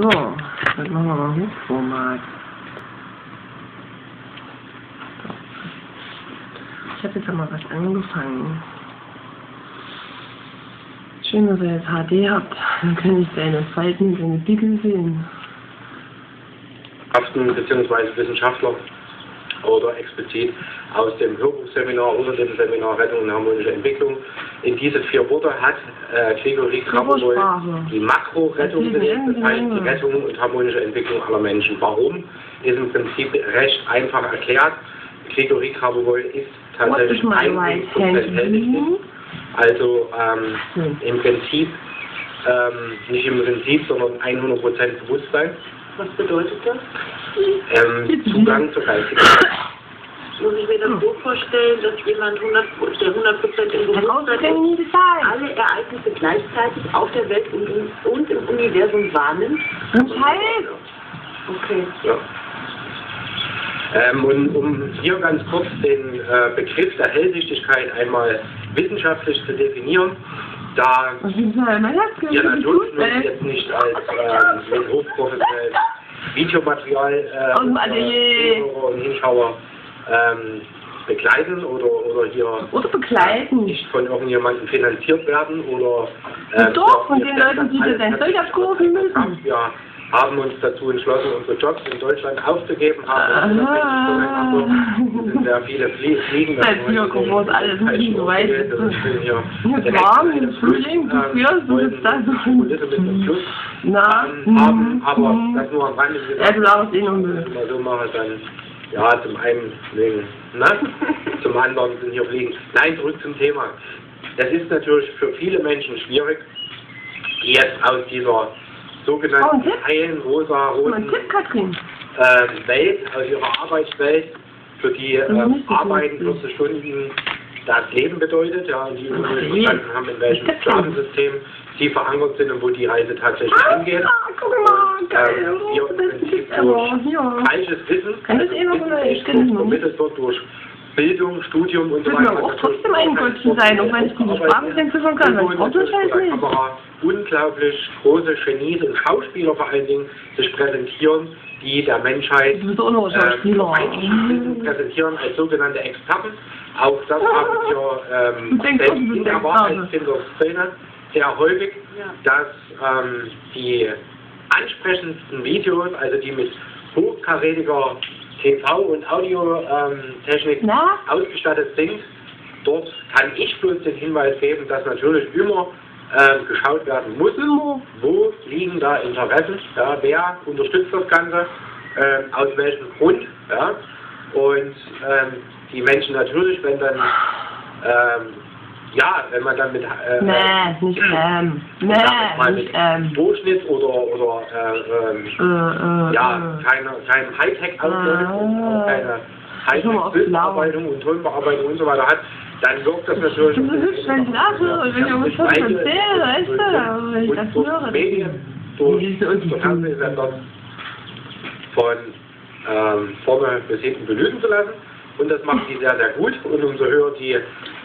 So, dann machen wir mal Hochformat. Ich habe jetzt einmal was angefangen. Schön, dass ihr jetzt HD habt. Dann kann ich deine Falten, deine Pickel sehen. Wissenschaften bzw. Wissenschaftler oder explizit aus dem Hörbuchseminar oder dem Seminar Rettung und harmonische Entwicklung. In diese vier Worte hat äh, Gregory Krabowol die Makrorettung belegt, das heißt die Rettung und harmonische Entwicklung aller Menschen. Warum? Ist im Prinzip recht einfach erklärt. Gregory Krabowol ist tatsächlich 100% hellsichtig. Also ähm, hm. im Prinzip, ähm, nicht im Prinzip, sondern 100% Bewusstsein. Was bedeutet das? Ähm, Zugang zur geistigen Muss ich mir das so vorstellen, dass jemand 100, der 100 Prozent im Bewusstsein ist, alle Ereignisse gleichzeitig auf der Welt und, und im Universum wahrnimmt? Scheiß! Okay. Ja. Ähm, und um hier ganz kurz den äh, Begriff der Hellsichtigkeit einmal wissenschaftlich zu definieren, da ja natürlich uns jetzt nicht als äh, mit hochprofessionellem Videomaterial äh, äh, und Hinschauer ähm, begleiten oder, oder hier oder begleiten. nicht von irgendjemandem finanziert werden oder äh, doch, von den Leuten, die das dann Zeug abkurven müssen. Ja, haben uns dazu entschlossen, unsere Jobs in Deutschland aufzugeben, haben uns voneinander, sind sehr viele Flie Fliegen. Seit früher kommt alles nicht so weit. Jetzt warm, im Frühling, du frierst, du sitzt da so. Na, ähm, haben, aber das nur am Rande. Ja, du laufst eh nur Müll. So machen, dann, ja, zum einen wegen, ne? zum anderen sind hier Fliegen. Nein, zurück zum Thema. Das ist natürlich für viele Menschen schwierig, die jetzt aus dieser sogenannten oh, heilen, rosa, roten äh, Welt, aus ihrer Arbeitswelt, für die äh, Arbeiten 14 Stunden das Leben bedeutet, ja, die verstanden haben, in welchem Sternensystem sie verankert sind und wo die Reise tatsächlich ah, hingeht. Guck mal, geil. Ähm, hier im Prinzip durch falsches Wissen, das eh noch Wissen vermittelt wird durch Bildung, Studium und so weiter. Wird auch trotzdem ein Goldchen sein, auch wenn ich diese Sprache nicht entziffern kann, weil ich Worte halt nicht. Kamera unglaublich große Genies und Schauspieler vor allen Dingen sich präsentieren, die der Menschheit du bist auch noch Schauspieler. Ähm, präsentieren als sogenannte Experten. Auch das haben wir ähm, in der Wahrheitsfinder-Szene sehr häufig, ja. dass ähm, die ansprechendsten Videos, also die mit hochkarätiger TV- und Audiotechnik ähm, ausgestattet sind. Dort kann ich bloß den Hinweis geben, dass natürlich immer äh, geschaut werden muss, wo liegen da Interessen, ja, wer unterstützt das Ganze, äh, aus welchem Grund. Ja, und ähm, die Menschen natürlich, wenn dann ähm, ja, wenn man dann mit äh, nee, nicht ähm, nee, mal mit ähm. Durchschnitt oder oder äh, ähm, äh, äh, ja, keine, kein Hightech ausläuft und auch keine Hightech-Bildbearbeitung und Tonbearbeitung und so weiter hat, dann wirkt das natürlich. Du hübsch, wenn ich lache und wenn ich irgendwas von erzähle, weißt du, wenn ich das höre. Medien durch Fernsehsender von ähm, vorne bis hinten belügen zu lassen. Und das machen die sehr, sehr gut. Und umso höher die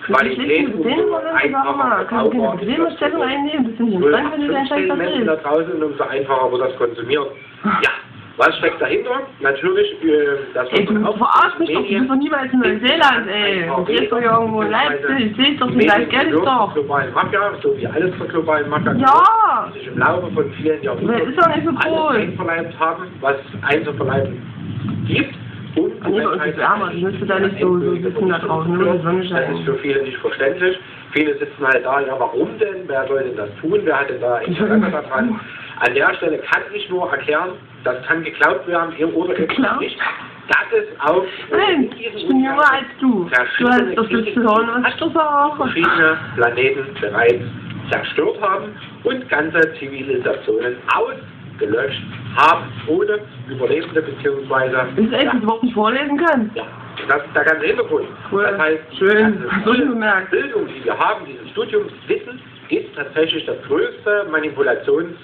Qualität, umso einfacher Kann ich keine Bequemstellung einnehmen? Das sind nicht entspannt, wenn du Scheiß Menschen da draußen und umso einfacher wird das konsumiert. Ja. Was steckt dahinter? Natürlich, äh, das Ey, du verarsch mich doch, du bist doch niemals in Neuseeland, ey. Du gehst doch irgendwo in Leipzig, ich seh's doch, wie leicht Geld ist doch. globalen Mafia, so wie alles zur globalen Mafia ja. sich im Laufe von vielen Jahrhunderten ist doch nicht so groß. einverleibt haben, was einzuverleiben gibt. Uns ist ärmer, die müsste da nicht so, so sitzen da draußen, nur die Sonne scheint. Das ist für viele nicht verständlich. Viele sitzen halt da, ja warum denn? Wer soll denn das tun? Wer hat denn da Interesse daran? An der Stelle kann ich nur erklären, das kann geklaut werden oder geklaut? nicht. Das ist auf Nein, ich bin jünger als du. Du hast das letzte Horn und auch. Verschiedene Planeten bereits zerstört haben und ganze Zivilisationen ausgelöscht haben, ohne Überlebende beziehungsweise. Ist echt, du überhaupt nicht vorlesen kannst? Ja, das ist der ganze Hintergrund. Cool. Das heißt, Schön. Die Bildung, die wir haben, dieses Studiumswissen, ist tatsächlich das größte Manipulations-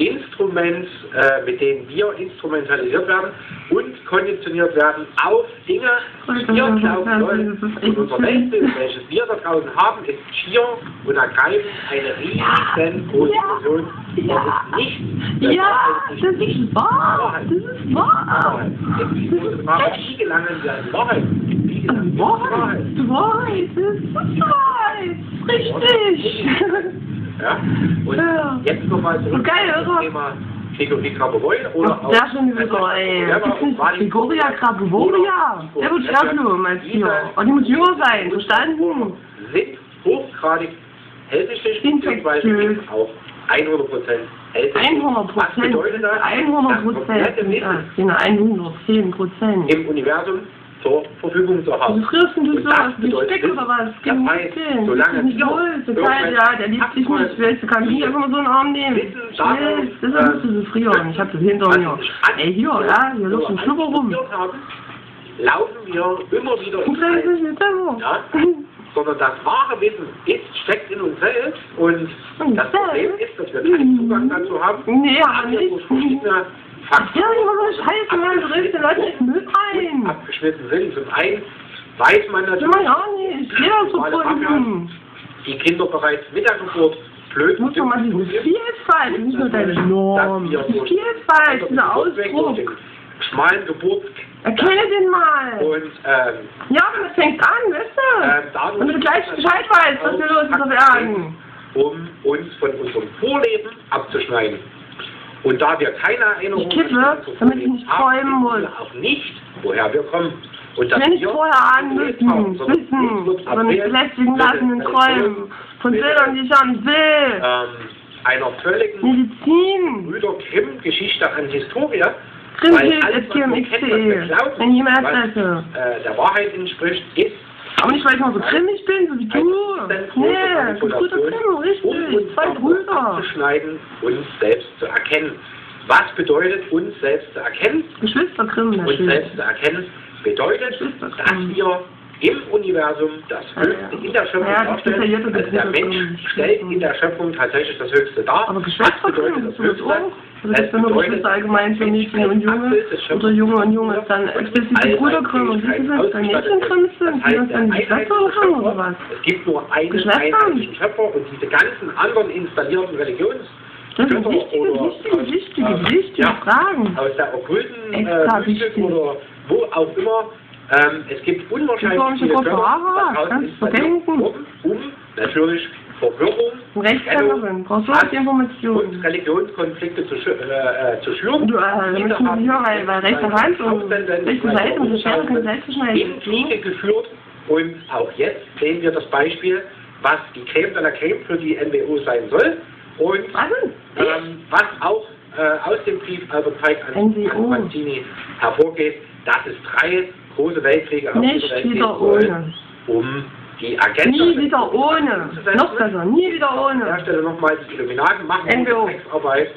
Instrument, äh, mit dem wir instrumentalisiert werden und konditioniert werden auf Dinge, die wir glauben sollen. Und unser Weltbild, welches wir da draußen haben, ist schier und ergreifend eine riesengroße Illusion. Das ist nicht. Ja, das ist wahr. Das ist wahr. Die große Frage, wie gelangen wir an Wahrheit? Wahrheit? Wahrheit, das ist Wahrheit. Richtig. Ja? Und Ja. jetzt nochmal zurück Geil, zum irre. Thema Gregory Krabowoi oder Ach, der schon wieder, ey. Gibt's nicht Gregoria Krabovoria? Der wird sterben als Tier. Und die muss jünger sein, verstanden? sind hochgradig hellsichtig Infektiös. beziehungsweise auch 100% hellsichtig. 100 Was Prozent. bedeutet das? 100 Das komplette Prozent. Wissen Genau, 110 Prozent. im Universum zur Verfügung zu haben. Wieso frierst denn du Und so? das du bedeutet Speck oder was? Das heißt, solange nicht Teil, irgendwann ja, der liebt dich nicht. Willst du kannst nicht einfach mal so einen Arm nehmen. Äh, Deshalb musst du so frieren. Ich hab das hinter mir. sich Ey, hier, ja, hier läuft ein Schnupper rum. laufen wir immer wieder in selber. Ja? sondern das wahre Wissen ist, steckt in uns selbst und das? Problem ist, dass wir keinen Zugang dazu haben. Nee, wir nicht. Verschiedene Ja, Faktoren immer so Scheiße, man drückt den Leuten nicht Müll ein. abgeschnitten sind. Zum einen weiß man natürlich, man ja nicht. Jeder ist so verbunden. die Kinder bereits mit der Geburt blöd Du musst doch mal diese. Vielfalt, nicht nur deine Norm. Wir Die Vielfalt, dieser Ausdruck. schmalen Geburt Erkenne den mal. und ähm, Ja, aber das fängt an, weißt ähm, du? dadurch Und du gleich Bescheid weißt, was hier los ist auf Erden. um uns von unserem Vorleben abzuschneiden. Und da wir keine Erinnerung Ich kippe, an damit ich nicht haben, träumen muss. auch nicht, woher wir kommen. Und dass Wenn ich wir vorher ahnen müssen, haben, wissen, von mich belästigen lassen in Träumen, von Bildern, die ich nicht will. ähm, einer völligen Medizin. Brüder Grimm-Geschichte an Historie, wir gmx.de. glauben, Meine E-Mail-Adresse. was äh, der Wahrheit entspricht, ist Aber nicht, weil ich mal so grimmig bin, so wie du. So Brüder Grimm, richtig. uns Zwei Brüder. abzuschneiden, uns selbst zu erkennen. Was bedeutet uns selbst zu erkennen? Geschwister Grimm, Uns selbst zu erkennen bedeutet, dass wir im Universum das Höchste in der Schöpfung Ja, das detaillierte Also der Mensch stellt in der Schöpfung tatsächlich das Höchste dar. Aber Geschwister bedeutet Grimm, das so das Höchste? auch? Oder ist dann nur Geschwister allgemein für Mädchen und Junge? Oder Junge und Junge ist dann explizit die. Und wie ist das bei Mädchen Grimm sind? Sind das dann haben oder was? Es gibt nur einen einheitlichen Schöpfer und diese ganzen anderen installierten Religions Das sind wichtige, oder, wichtige, wichtige, äh, wichtige ja, Fragen. aus der okkulten äh, Mystik oder wo auch immer. Ähm, es gibt unwahrscheinlich viele Götter, Sahara, da draußen denken. wurden, um natürlich Verwirrung, Informationen? und Religionskonflikte zu, äh, äh, zu schüren. Du, äh, Diese haben hier, weil, weil rechte Hand und rechte Seite und die Schere können selbst in. Kriege geführt und auch jetzt sehen wir das Beispiel, was die Creme de la Creme für die NWO sein soll und ähm, was auch äh, aus dem Brief Albert Pike an, an Mancini hervorgeht, dass es drei große Weltkriege auf Nicht wieder ohne. um die Agenda Nie wieder ohne. Noch besser, nie wieder an der ohne. Stelle nochmal die Illuminaten machen NWO. Drecksarbeit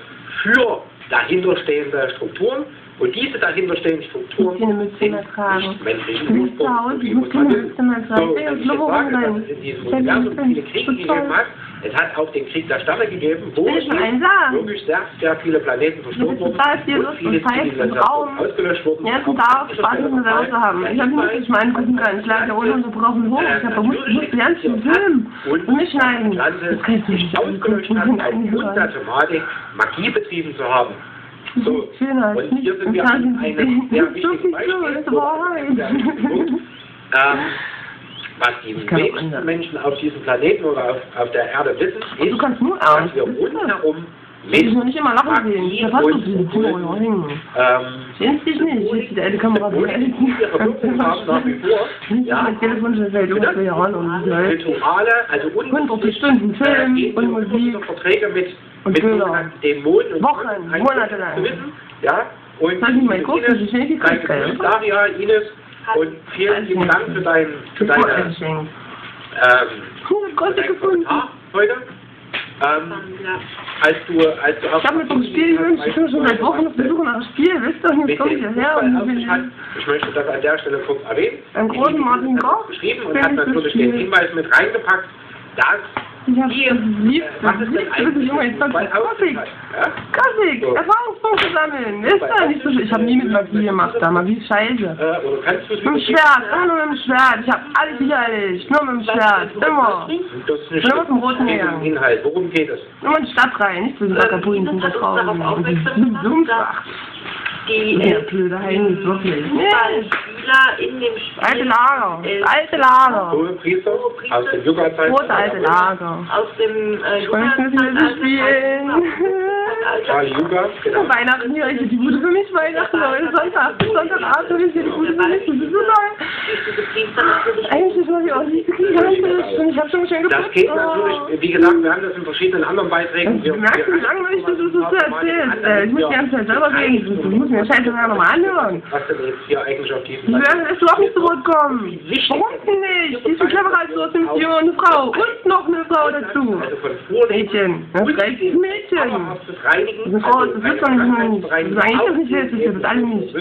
für dahinterstehende Strukturen und diese dahinterstehenden Ich muss Strukturen keine Mütze sind mehr tragen. nicht menschlichen Du bist zu Ursprungs. Hause, Und die ich muss muss man keine. Mütze mehr tragen. So, Ich ich sage, dass sein. es in diesem Ich Universum viele. Kriege Das ist gegeben toll. hat, es hat auch den Krieg der Sterne gegeben, wo sagen? wirklich sehr, sehr viele Planeten bist wurden und viele Zivilisationen Raum. ausgelöscht wurden. Den mit mir selber zu haben. Ich habe nicht, ich meinen gucken kann. Ich lag ja ohne unterbrochen hoch. Ich habe muss die ganzen Film und mich schneiden. Das kann ich nicht ausgelöscht und aufgrund der. Thematik Magie betrieben zu haben. So, Schöner, und nicht hier sind wir an einem sehr So wichtigen Beispiel, ähm, was die wenigsten. Menschen auf diesem Planeten oder auf, auf der Erde wissen, Du ist, kannst nur dass wir ist das? rundherum Ich mit nur nicht immer lachen sehen. Ich hab so viele Tore hängen. ähm, dich nicht. Ich will die alte Kamera behalten. Ja. mein Telefon schon seit über zwei Jahren und. Rituale, also Hunderte Stunden Film äh, und Musik. Verträge mit, mit Dämonen und Wochen, Monate lang. Ja, und ich diese gucken? Ines, Ich will die oder? Daria, Ines und vielen lieben Dank für, dein, für deine ein ähm, ich deinen gefunden. Heute. Ähm, als du, als du Ich habe mir vom Spiel gewünscht, ich bin schon seit Wochen auf der Suche nach einem Spiel, wisst ihr, mit jetzt komme ich dem hierher und bin ich möchte das an der Stelle kurz erwähnen. beim großen Martin Goff. geschrieben und hat natürlich den Hinweis mit reingepackt, dass Ich das lieb, was das ist denn Junge, jetzt hat. Ja? Richtig, Erfahrungspunkte sammeln. Ist ja nicht so Ich habe nie mit Magie gemacht, da Magie ist scheiße. Äh, mit dem Schwert, immer nur mit dem Schwert. Ich habe alles sicherlich. Nur mit dem Schwert. Immer. Das ist nur mit dem roten gegangen. Inhalt. Worum geht es? Nur in die Stadt rein, nicht zu den Acapulco da draußen. Sumpfach. Die äh, blöde Heinz, wirklich. Spieler in dem Spiel. Alte Lager. Alte Lager. Hohe Priester aus dem Yoga-Zeit. Große alte Lager. Aus dem äh, Yoga-Zeit. spielen. Charlie Yuga, genau. Weihnachten hier, ich die gute für mich, Weihnachten, heute Sonntag, Sonntagabend habe ich hier die gute für mich, das ist so toll. Eigentlich war ich auch nicht gigantisch und ich habe schon schön geputzt. Das geht natürlich, wie gesagt, wir haben das in verschiedenen anderen Beiträgen. Du merkst, wie langweilig du so erzählst. Äh, ich muss die ganze Zeit selber reden, du musst mir Scheiße nochmal anhören. Was denn jetzt hier eigentlich auf diesem Du wirst doch nicht zurückkommen. Warum denn nicht? Die ist cleverer als so sind sie eine Frau und noch eine Frau dazu. Also Mädchen, das reicht Mädchen reinigen. Das, oh, das wird doch nicht. Das ist eigentlich doch nicht wichtig, das ist alle nicht.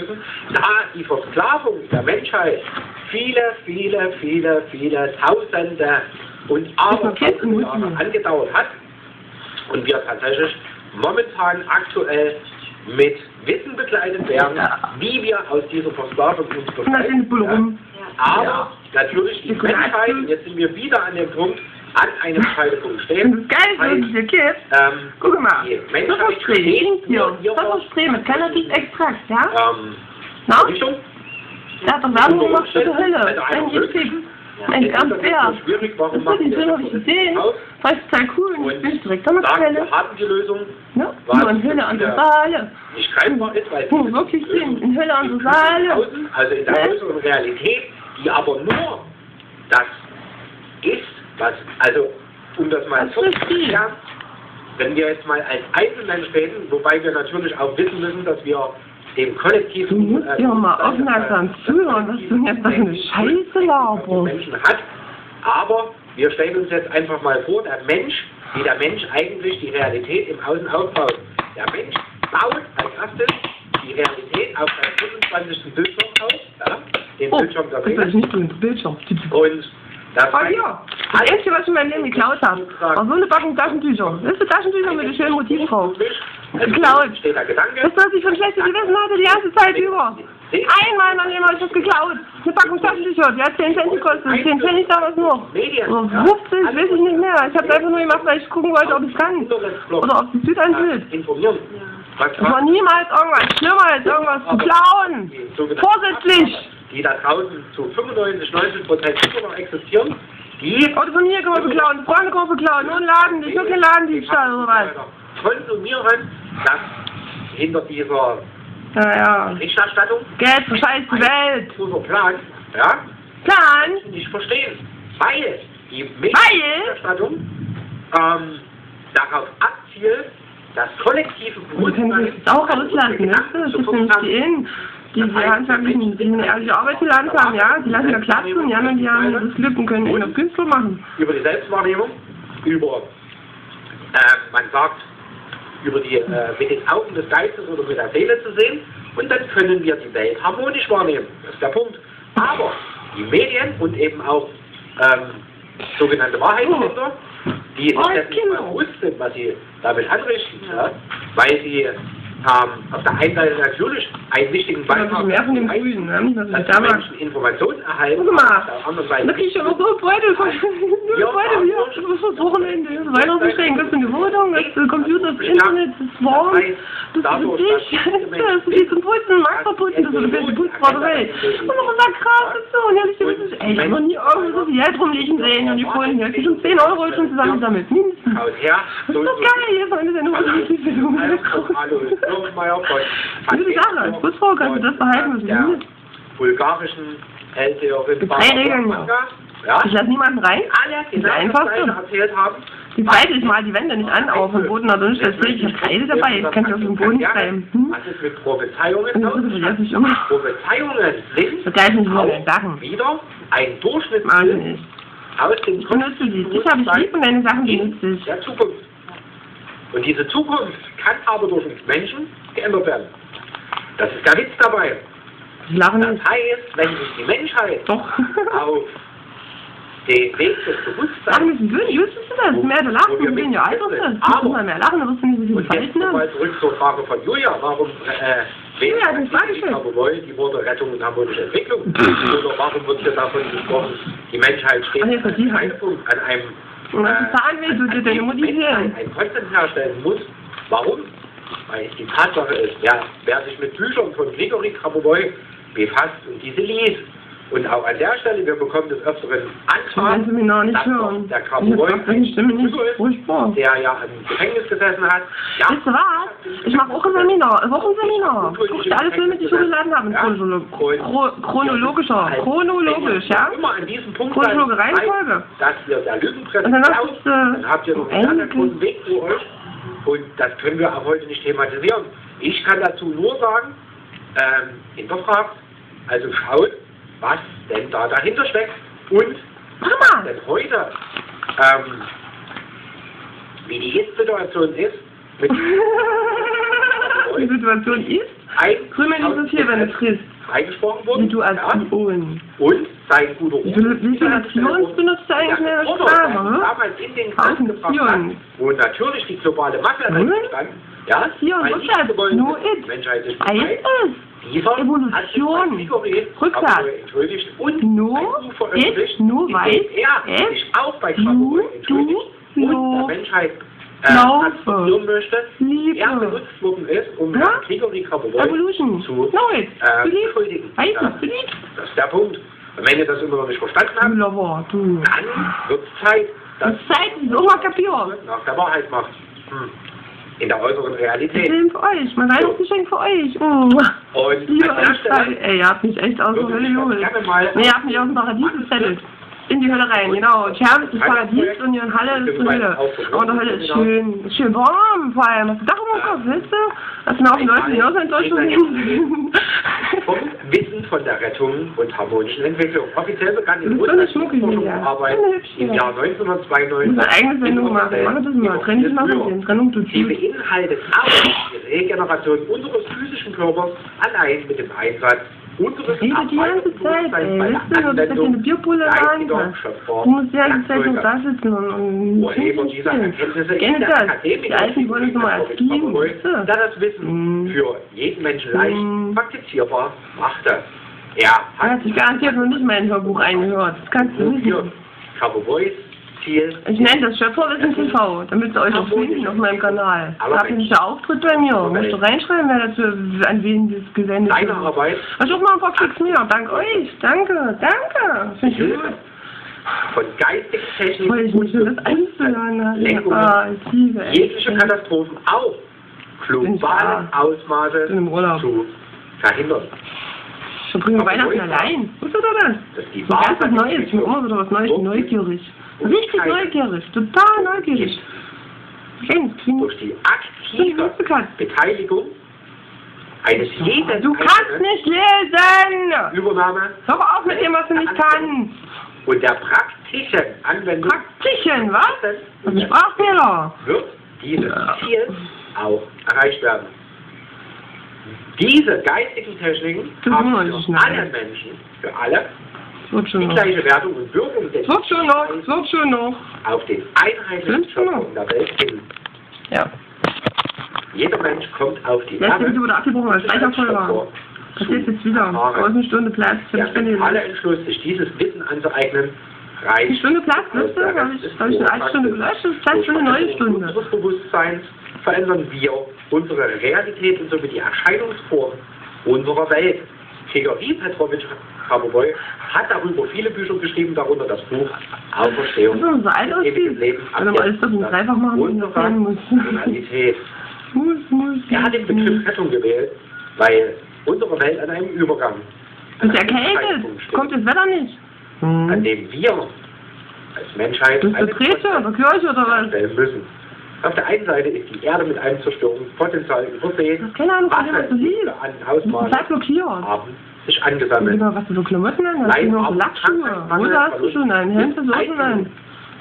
Da die Versklavung der Menschheit viele, viele, viele, viele Tausende und Abertausende Jahre angedauert hat und wir tatsächlich momentan aktuell mit Wissen begleitet werden, wie wir aus dieser Versklavung uns befreien. Aber natürlich die Menschheit, jetzt sind wir wieder an dem Punkt, an einem Scheidepunkt stehen. Das ist geil, so ist Kids. Ähm, Guck mal. Pfefferspray, hier. Pfefferspray mit Cannabis-Extrakt, ja? Ähm, Na? Richtung? Der hat doch Werbung gemacht für die Hölle. Ein Giftig. Ein ganz fair. Schwierig, warum das ist den habe ich gesehen. Das ist total cool. Und ich bin direkt an der Quelle. Wir hatten die Lösung. Ja, nur in Hölle an der Saale. Nicht greifbar ist, weil... Hm, wirklich Sinn. In Hölle an der Saale. Also in der größeren Realität, die aber nur das ist, was, also, um das mal zu erklären, wenn wir jetzt mal als Einzelmensch reden, wobei wir natürlich auch wissen müssen, dass wir dem Kollektiv... Du musst äh, ja mal aufmerksam zuhören, was du jetzt für eine Scheiße laberst. Menschen hat, aber wir stellen uns jetzt einfach mal vor, der Mensch, wie der Mensch eigentlich die Realität im Außen aufbaut. Der Mensch baut als erstes die Realität auf seinem 25. Bildschirm auf, ja, den oh, Bildschirm der Seele. Das ist nicht so ein Bildschirm. Und das oh, ja. Das Einzige, was ich in meinem Leben geklaut habe, war so eine Packung Taschentücher. Das ist Taschentücher mit einem schönen Motiv drauf. Geklaut. Das, was ich von schlechtem Gewissen hatte die ganze Zeit über. Einmal in meinem Leben habe ich das geklaut. Eine Packung Taschentücher, die hat 10 Cent gekostet. 10 Cent ich damals noch. Oder 50, weiß ich nicht mehr. Ich habe es einfach nur gemacht, weil ich gucken wollte, ob ich kann. Oder ob es Süd anfühlt. Es war niemals irgendwas schlimmer als irgendwas zu klauen. Vorsätzlich die da draußen zu 95, 90 Prozent immer noch existieren, die... Oder von kann man beklauen, nur ein Laden, die nur kein Ladendiebstahl oder was. Konsumieren, dass hinter dieser ja, ja. Berichterstattung Geld verscheißt die Welt. Unser Plan, ja? Plan? Nicht verstehen, weil die Berichterstattung ähm, darauf abzielt, das kollektive Bewusstsein... Wir können das auch auslassen, ne? Das ist nämlich die Innen die die handwerklichen, die eine ehrliche Arbeit gelernt haben, ja, die lassen ja platzen, ja, und die haben das Glück und können auf Künstler machen. Über die Selbstwahrnehmung, über, äh, man sagt, über die, äh, mit den Augen des Geistes oder mit der Seele zu sehen, und dann können wir die Welt harmonisch wahrnehmen. Das ist der Punkt. Aber die Medien und eben auch ähm, sogenannte Wahrheitsfinder, die oh, nicht bewusst sind, was sie damit anrichten, ja, weil sie ähm, auf der einen Seite natürlich einen wichtigen Beitrag, mehr von dem Grünen, ne? dass, dass die Menschen Informationen erhalten. Guck mal, der da krieg ich aber so Freude von ja, Freude hier, das ist das Wochenende, das Weihnachtsgeschenk, das ist eine Wohnung, das ist Computer, das Internet, das ist warm, das ist dich, das ist zum Putzen, Meisterputzen, das ist der beste Putzfrau der Welt. Und noch unser Gras und so, und ehrlich, das ist, ey, ich hab noch nie irgendwo so viel Geld rumliegen sehen und die Freunde hier, ich schon 10 Euro schon zusammengesammelt, mindestens. Das ist doch geil, hier ist eine Sendung, die Gute Sache, als Putzfrau kannst du das was du willst. bulgarischen Hellseherin Drei Regeln noch. Ja? Ich lasse niemanden rein. Alle das Einfachste. erzählt haben. Die zweite, ich mal die Wände nicht an, auf dem Boden oder nicht, das will ich habe Kreide dabei, das kann ich auf dem Boden schreiben. Hm? Was ist mit Prophezeiungen? Das ich immer. Prophezeiungen sind Vergesse nicht immer den Sachen. wieder ein Durchschnittsbild aus dem Ich benutze die. Ich habe ich lieb und deine Sachen benutze ich. Der Zukunft. Und diese Zukunft kann aber durch uns Menschen geändert werden. Das ist der Witz dabei. Das heißt, wenn sich die Menschheit Doch. auf den Weg des Bewusstseins. Sag mir, wie wüsstest du das? Mehr du lachst, bin ja alt ist. Du musst mal mehr lachen, dann wirst du nicht so viel Verhalten. Und zurück zur Frage von Julia, warum äh, Wen ja, das Frage gestellt. wollen, die Worte Rettung und harmonische Entwicklung. Oder warum wird hier davon gesprochen, die Menschheit steht an einem Punkt, an einem und was ist sagen will, du dir deine motivieren. Ein Content herstellen muss. Warum? Weil die Tatsache ist, wer, wer sich mit Büchern von Grigori Krabowoi befasst und diese liest, und auch an der Stelle, wir bekommen des Öfteren Anfragen, dass hören. der Krabowoi der ja im Gefängnis gesessen hat. Ja, Wisst ihr was? Ich mache auch ein Seminar, ein Seminar. Guck dir alle Filme, die ich hochgeladen habe, ja. chronologischer, chronologisch, ja? Immer an diesem Punkt Chronologische Reihenfolge. Dass ihr der Lügenpresse glaubt, dann habt ihr noch einen guten Weg zu euch. Und das können wir auch heute nicht thematisieren. Ich kann dazu nur sagen, ähm, hinterfragt, also schaut, was denn da dahinter steckt und Mama. denn heute, ähm, wie die Ist-Situation ist, mit die Situation ist, ein Krümel nicht so viel, wenn du frisst. Freigesprochen worden. Situation. Ja. Und sein guter Ruf. Nations benutzt du eigentlich in der Sprache? Damals in den Kampf gebracht hat, wo natürlich die globale Masse stand, ja, Sion, was ist das? No it. Menschheit ist es. Evolution. Rückwärts. No it, no weiß er sich auch bei Krabbel entschuldigt und der Menschheit äh, möchte, Liebe. er benutzt worden ist, um ja? Grigori Krabowoi Evolution. zu no it. äh, beschuldigen. Weiß ja. es, Das ist der Punkt. Und wenn ihr das immer noch nicht verstanden habt, dann wird es Zeit, dass Zeit ist auch mal kapieren. nach der Wahrheit macht. Hm in der äußeren Realität. Film für euch, mein Weihnachtsgeschenk für euch. Oh. Und Liebe euch, ey, ihr habt mich echt aus geholt. Nee, ihr habt mich aus dem Paradies gezettelt in die Hölle rein, genau. Tschern ist das Paradies und in Halle ist die Hölle. Und die Hölle ist schön, schön warm, vor allem. Hast du Dach dem Kopf, weißt du? Du mir auch die Leute hinaus in Deutschland Vom Wissen von der Rettung und harmonischen Entwicklung. Offiziell begann in Russland Arbeit im Jahr 1992. Ich muss eine eigene Sendung machen. Mach das mal. Trennung dich. Trennung tut Die beinhaltet auch die Regeneration unseres physischen Körpers allein mit dem Einsatz rede die ganze Zeit, ey. Weißt du, ob ich in eine Bierpulle kann? Du musst die ganze Zeit nur da sitzen und, und Urheber dieser Erkenntnisse Kennt das? Die Alten wollen es erziehen, weißt du? Da das Wissen für jeden Menschen leicht praktizierbar machte. Er hat sich garantiert noch nicht mein Hörbuch eingehört. Das kannst du wissen. Cowboys Ziel. Ich nenne das Schöpferwissen TV, damit ihr euch auch finden auf meinem Kanal. Da habt ihr einen Auftritt bei mir. Musst du reinschreiben, wer dazu, an wen das gesendet wird. Deine Arbeit. Also mal ein paar Klicks mehr. Dank euch. Danke, danke. Finde ich gut. Von geistigen Techniken. Freue ich mich, das einzuhören. Ah, ich liebe Jegliche Katastrophen, auch globale Ausmaße zu verhindern. Ich verbringe Weihnachten allein. Was ist das? Das ist die so ganz was Neues. Ich bin immer wieder was Neues, neugierig. Richtig neugierig, total neugierig. Durch die aktive Beteiligung eines jeden Du kannst nicht lesen! Übernahme. Hör auf mit dem, was du nicht kannst! Und der praktischen Anwendung. Praktischen, was? Ein Sprachfehler. Wird dieses. Ziel auch erreicht werden. Diese geistigen Techniken haben für alle Menschen, für alle, wird schon die noch. gleiche Wertung und Wirkung des Wird schon noch, wird schon noch. auf den einheitlichen Schöpfung der Welt hin. Ja. Jeder Mensch kommt auf die Erde. Jetzt wurde abgebrochen, weil es gleich voll war. Passiert jetzt wieder. Aus eine Stunde Platz. Der mentale Entschluss, sich dieses Wissen anzueignen, reicht. Die Stunde Platz, wisst ihr? Habe ich, hab ich eine alte Stunde gelöscht, das ist Platz für eine neue Stunde. Unseres Bewusstseins verändern wir unsere Realität und somit die Erscheinungsform unserer Welt. Gregory Petrovich Grabowoi hat darüber viele Bücher geschrieben, darunter das Buch Auferstehung. Das ist so alt Wenn man alles doppelt dreifach machen unsere muss. Realität. muss, muss, er hat den Begriff Rettung gewählt, weil unsere Welt an einem Übergang ist erkältet. Kommt das Wetter nicht. Hm. An dem wir als Menschheit Bist du Grete oder Kirche oder was? müssen. Auf der einen Seite ist die Erde mit einem Zerstörungspotenzial übersät. Keine Ahnung, was du siehst. An Ausmaßen haben sich angesammelt. Lieber, was du so Klamotten an hast, du noch Lackschuhe. Hose hast du schon, ein Hemd ist auch schon ein.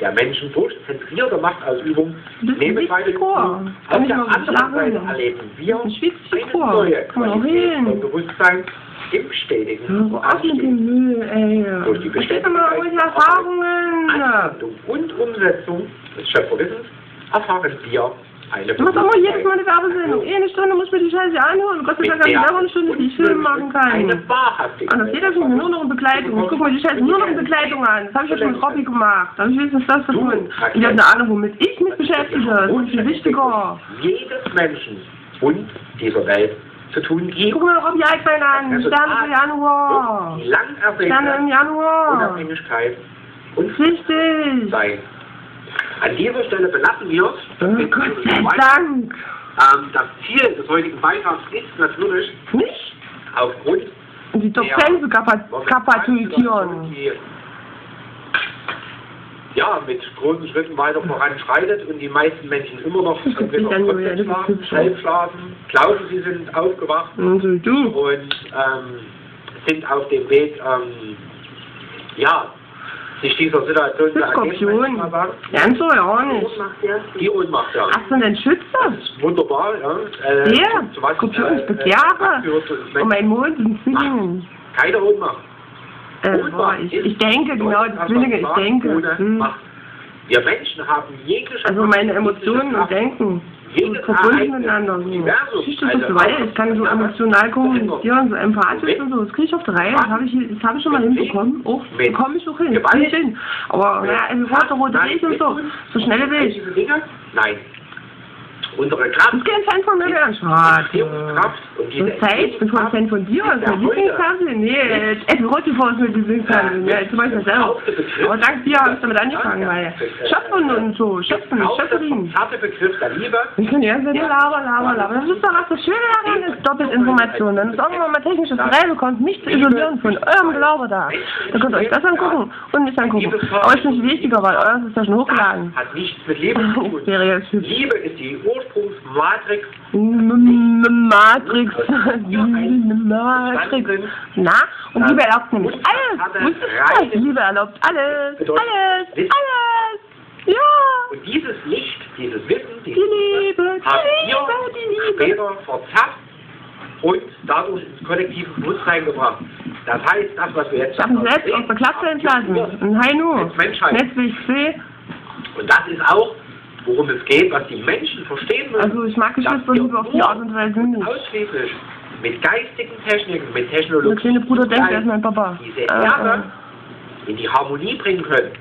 der Menschen durch zentrierte Machtausübung nebenbei Chor. Auf der anderen Seite erleben wir eine neue Qualität Bewusstsein im stetigen ja, Ach mit dem Müll, ey. Durch die Beständige Erfahrungen. Anwendung und Umsetzung des Schöpferwissens erfahren wir eine Du musst auch mal jedes Mal eine Werbesendung. Eh eine Stunde muss ich mir die Scheiße anhören. Gott sei Dank habe ich selber eine Stunde, die ich Film machen kann. Eine Wahrhaftigkeit. Und das jeder findet nur noch in Begleitung. Ich gucke mir die Scheiße nur noch in Begleitung an. Das habe ich jetzt mit Robby gemacht. Da habe ich wenigstens das zu tun. Ich habe eine Ahnung, womit ich mich beschäftige. Das ist viel wichtiger. Jedes Menschen und dieser Welt zu tun gibt. Guck mal Robby Eichbein an. Sterne im Januar. Sterne im Januar. Unabhängigkeit und Richtig. Sein. An dieser Stelle belassen wir oh, Gott sei Dank. Ähm, das Ziel des heutigen Beitrags ist natürlich nicht? aufgrund die Dozenz zu kapitulieren. Ja, mit großen Schritten weiter voranschreitet und die meisten Menschen immer noch schlafen, schlafen, glauben, sie sind aufgewacht. Also und ähm, sind auf dem Weg, ähm, ja, sich dieser Situation zu Skorpion. Ganz so ja auch nicht. Die Ohnmacht, ja. Hast du denn Schütze? Das ist wunderbar, ja. Äh, ja, Skorpion, ich begehre. Und mein Mond sind Zwillingen. Keine Ohnmacht. Äh, ich, ich denke, genau, Zwillinge, ich denke. Hm. Wir Menschen haben jegliche... Also meine Emotionen und Denken verbunden miteinander. So. Ich das Reihe. Ich kann so emotional kommunizieren, so empathisch und so. Das kriege ich auf die Reihe. Das habe ich, das hab ich schon mal hinbekommen. Auch, bekomme ich auch hin. Kriege ich hin. Aber naja, also rote, rote Weg und so. So schnelle Weg. Nein. Unsere Kraft. Ich bin ein Fan von mir, der Schade. So Zeit, ich bin voll Fan von dir. Was ist deine Lieblingstasse? Nee, Äpfelrot TV ist meine Lieblingstasse. Ja, zum Beispiel selber. Aber dank dir habe ich damit angefangen, weil Schöpfen und so, Schöpfen, Schöpferin. Begriff der Liebe. Ich kann ja sagen, laber, laber, laber. Das ist doch was das Schöne daran ist, Doppelinformation. Dann ist auch immer mal technisches Gerät, du kannst mich zu isolieren von eurem Glaube da. Dann könnt ihr euch das angucken und mich angucken. Aber ist nicht wichtiger, weil euer ist ja schon hochgeladen. Hat nichts mit Liebe zu tun. Liebe ist die Ur Ursprungsmatrix. Matrix. Na, und Liebe erlaubt nämlich alles. Liebe erlaubt alles. Alles. Alles. Ja. Und dieses Licht, dieses Wissen, die Liebe, die haben wir die Liebe. später verzapft und dadurch ins kollektive Bewusstsein gebracht. Das heißt, das, was wir jetzt... Ich habe mich selbst aus der Klasse entlassen. Ein Heino. Netzweg C. Und das ist auch worum es geht, was die Menschen verstehen müssen. Also ich mag Geschwisterliebe auf die Art und Weise nicht. Ausschließlich mit geistigen Techniken, mit Technologie. Der kleine Bruder denkt, er ist mein Papa. Diese äh, Erde äh. in die Harmonie bringen können.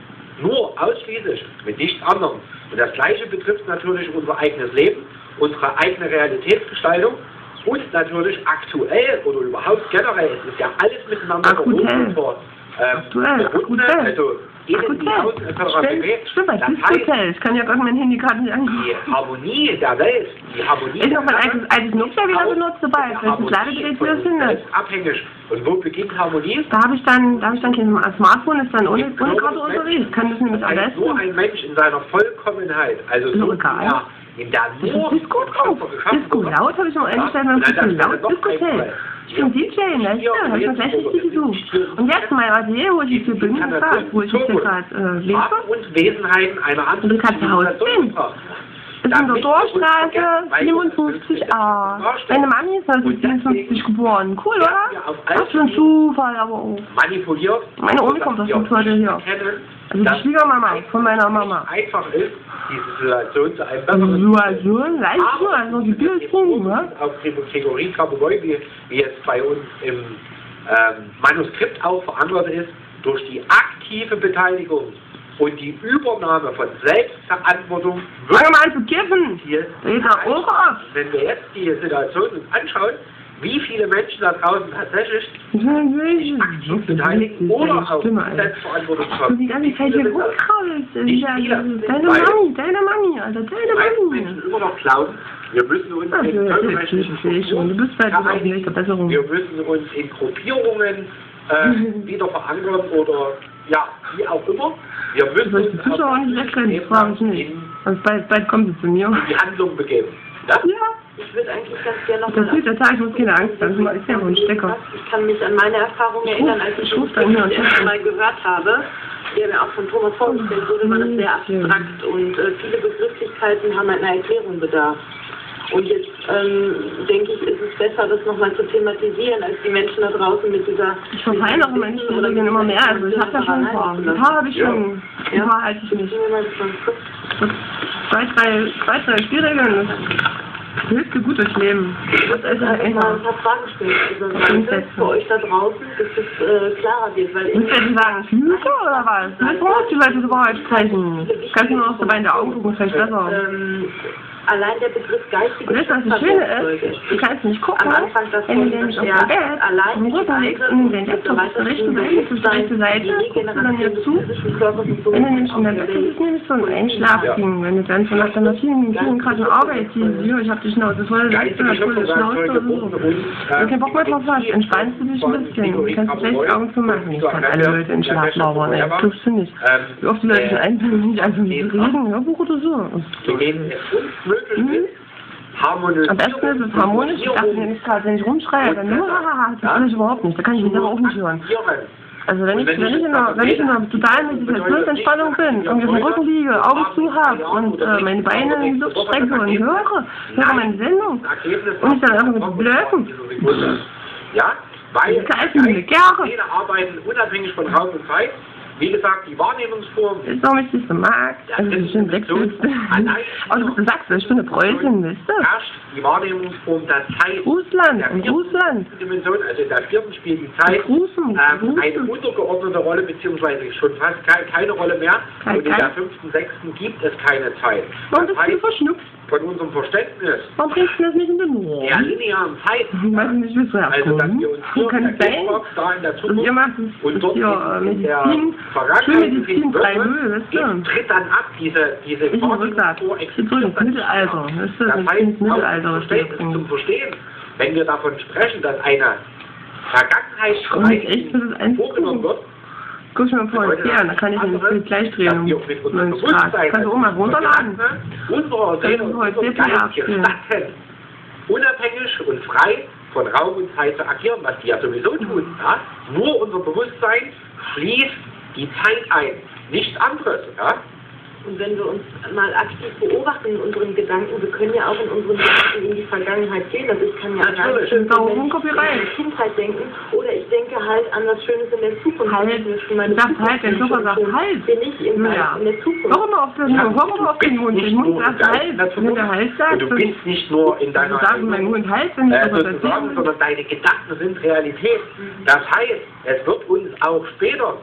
Nur ausschließlich mit nichts anderem. Und das Gleiche betrifft natürlich unser eigenes Leben, unsere eigene Realitätsgestaltung und natürlich aktuell oder überhaupt generell. Es ist ja alles miteinander verbunden. Ähm, aktuell, aktuell. Also, Hotel. Stimmt, bei Hotel. Ich kann ja gerade mein Handy gerade nicht angucken. Die Harmonie der Welt, die Harmonie Ist noch mein altes, altes Nokia wieder benutzt dabei, weil ich ein Ladegerät wieder finde. abhängig. Und wo beginnt Harmonie? Da habe ich dann, da habe ich dann kein Smartphone, ist dann ohne, ohne Karte unterwegs. Kann das nämlich besten. Nur ein Mensch in seiner Vollkommenheit, also so egal. in der Disco drauf. Disco laut habe ich noch eingestellt, dann Disco laut, Disco Bin DJ, ne? Ja, ich mir gleich richtig gesucht. Und jetzt mein Atelier, wo ich hier bin, gefragt, wo ich jetzt hier gerade äh, lebe. Und Wesenheiten einer anderen Und du Das ist in der Dorfstraße 57a. Meine Mami ist 1957 geboren. Cool, oder? Was für ein Zufall, aber auch. Manipuliert. Meine Omi kommt aus dem Viertel hier. Also die Schwiegermama von meiner Mama. Einfach ist, diese Situation zu einem besseren Situation, leicht nur, also die Bild kriegen, ne? Auf Gregory Kabogoy, wie, wie es bei uns im ähm, Manuskript auch verankert ist, durch die aktive Beteiligung und die Übernahme von Selbstverantwortung Fang mal an zu kiffen! Hier, Wenn wir jetzt die Situation uns anschauen, wie viele Menschen da draußen tatsächlich aktiv beteiligen oder auch Selbstverantwortung haben. Die ganze Zeit hier rumkrabbelt. Deine Mami, deine Mami, Alter, deine Mami. Menschen immer noch glauben, wir müssen uns in Du bist auch eine Verbesserung. Wir müssen uns in Gruppierungen äh, wieder verankern oder ja, wie auch immer. Wir müssen uns die Zuschauer nicht wegrennen, frage ich nicht. Also bald, bald kommen sie zu mir. In die Handlung begeben. Ja? ja. Ich würde eigentlich ganz gerne noch... Das sieht der Tag, ich muss keine Angst haben, ist ja wohl ein Stecker. Ich kann mich an meine Erfahrungen erinnern, als ich das das erste Mal gehört habe. der mir auch von Thomas vorgestellt wurde, war das sehr abstrakt und äh, viele Begrifflichkeiten haben einer Erklärung bedarf. Und jetzt ähm, denke ich, ist es besser, das nochmal zu thematisieren, als die Menschen da draußen mit dieser... Ich verfeile auch Menschen Regeln immer mehr. Also ich habe ja schon ein paar. Ein paar habe ich schon. Ein ja. paar halte ich nicht. Zwei, drei, zwei, drei Spielregeln. Das hilft dir gut durchs Leben. Das ist mal ein paar Fragen stellen. Also, für euch da draußen, dass es äh, klarer wird. Weil Willst du jetzt sagen, Füße oder was? Du willst auch die Leute so Wahrheit sprechen. Kannst du nur noch dabei in der Augen gucken, vielleicht besser. Ähm, allein der Begriff geistige Und das, was das Schöne ist, du kannst nicht gucken, am Anfang das wenn du nämlich auf dem Bett allein den Rücken legst und den Laptop zur rechten Seite, zur rechten Seite, guckst du dann hier zu. Wenn du nämlich in der Bett bist, ist nämlich so ein Einschlafding. Wenn du dann so nach deiner vielen, vielen krassen Arbeit siehst, ich hab die Schnauze voll, du hast voll Schnauze oder so. Wenn kein Bock mehr drauf hast, entspannst du dich ein bisschen. Kannst du vielleicht Augen zu machen. Ich kann alle Leute in Schlaf labern, ey, das tust du nicht. Wie oft die Leute einpennen und nicht einfach mit reden, Hörbuch oder so. Mhm. Harmonisch. Am besten ist es harmonisch. Ich dachte nämlich gerade, wenn ich rumschreie, dann nur, das kann ich überhaupt nicht. Da kann ich mich selber auch nicht hören. Also wenn ich, wenn ich in einer, wenn ich in einer totalen Meditationsentspannung bin, irgendwie auf dem Rücken liege, Augen zu habe und äh, meine Beine in die Luft strecke und höre, höre meine Sendung und ich dann einfach mit blöken. Ja, weil Gerre. arbeiten unabhängig von Raum und Zeit wie gesagt, die Wahrnehmungsform. Das ist auch nicht so mag. Also, ich bin wechselst. Also, du sagst, ich bin eine Preußin, wisst ihr? Herrscht die Wahrnehmungsform der Zeit. Russland, in Russland. Dimension, also in der vierten spielt die Zeit Russen, ähm, eine untergeordnete Rolle, beziehungsweise schon fast keine Rolle mehr. Kein, und in der fünften, sechsten gibt es keine Zeit. Warum bist du verschnupft? Von unserem Verständnis. Warum bringst du das nicht in den Ohr? Der linearen Zeit. Ich weiß nicht, wie es Also, dass wir uns hier in der Gegenwart, da in der Zukunft ihr macht es und dort hier äh, in der Medizin, Vergangenheit Müll, weißt du? tritt dann ab, diese, diese bin zurück ins Mittelalter? Das Das heißt, auch wir zum. Verstehen, wenn wir davon sprechen, dass eine Komm, jetzt echt, das ist Vergangenheit eins vorgenommen wird, Guck ich mir vorhin her, dann kann ich nämlich viel gleich drehen dass wir mit unserem 90 Grad. Bewusstsein, Kannst du auch mal runterladen. unabhängig und frei von Raum und Zeit zu agieren, was die ja sowieso tun. Ja? Nur unser Bewusstsein schließt die Zeit ein, nichts anderes. Ja? Und wenn wir uns mal aktiv beobachten in unseren Gedanken, wir können ja auch in unseren Gedanken in die Vergangenheit gehen. Das ist, kann ja Natürlich. schön Das ist auch wenn ein ich Copyright. in der Kindheit denken. Oder ich denke halt an was Schönes in der Zukunft. Halt. Ich meine Sag Zukunft halt, der Körper sagt halt. Bin ich im Ja. In der Zukunft. Hör mal auf den, hör mal auf den Mund. Den Mund sagt halt. Wenn der Hals sagt, du bist nicht nur in deiner also sagen mein Mund halt, wenn ich äh, das erzähle. sondern deine Gedanken sind Realität. Das heißt, es wird uns auch später,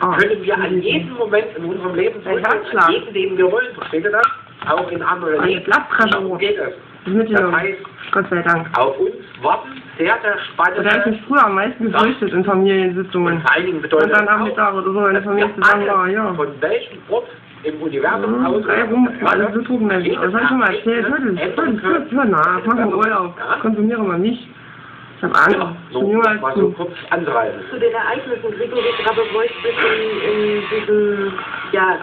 können wir an jedem Moment in unserem Leben an jeden, den wir wollen, versteht ihr das? Auch in andere Eine Leben. Darum geht es. Das heißt, Gott sei Dank. auf uns warten sehr, sehr Und da habe ich spannende mich früher am meisten gefürchtet in und Familiensitzungen. vor allen Dingen Und bedeutet dann am auch, Mittag oder so meine dass Familie zusammen war, alle, ja. von welchem Ort im Universum Mhm, aus rum, alles so Drogenmenschen. Das habe ich schon mal erzählt. Hör hör hör, hör nach, mach mal Urlaub. Konsumiere mal nicht. Ja, Ich so, als mal so kurz anreißen. zu den Ereignissen. Gregory Grabovoy spricht in, in diesem, ja,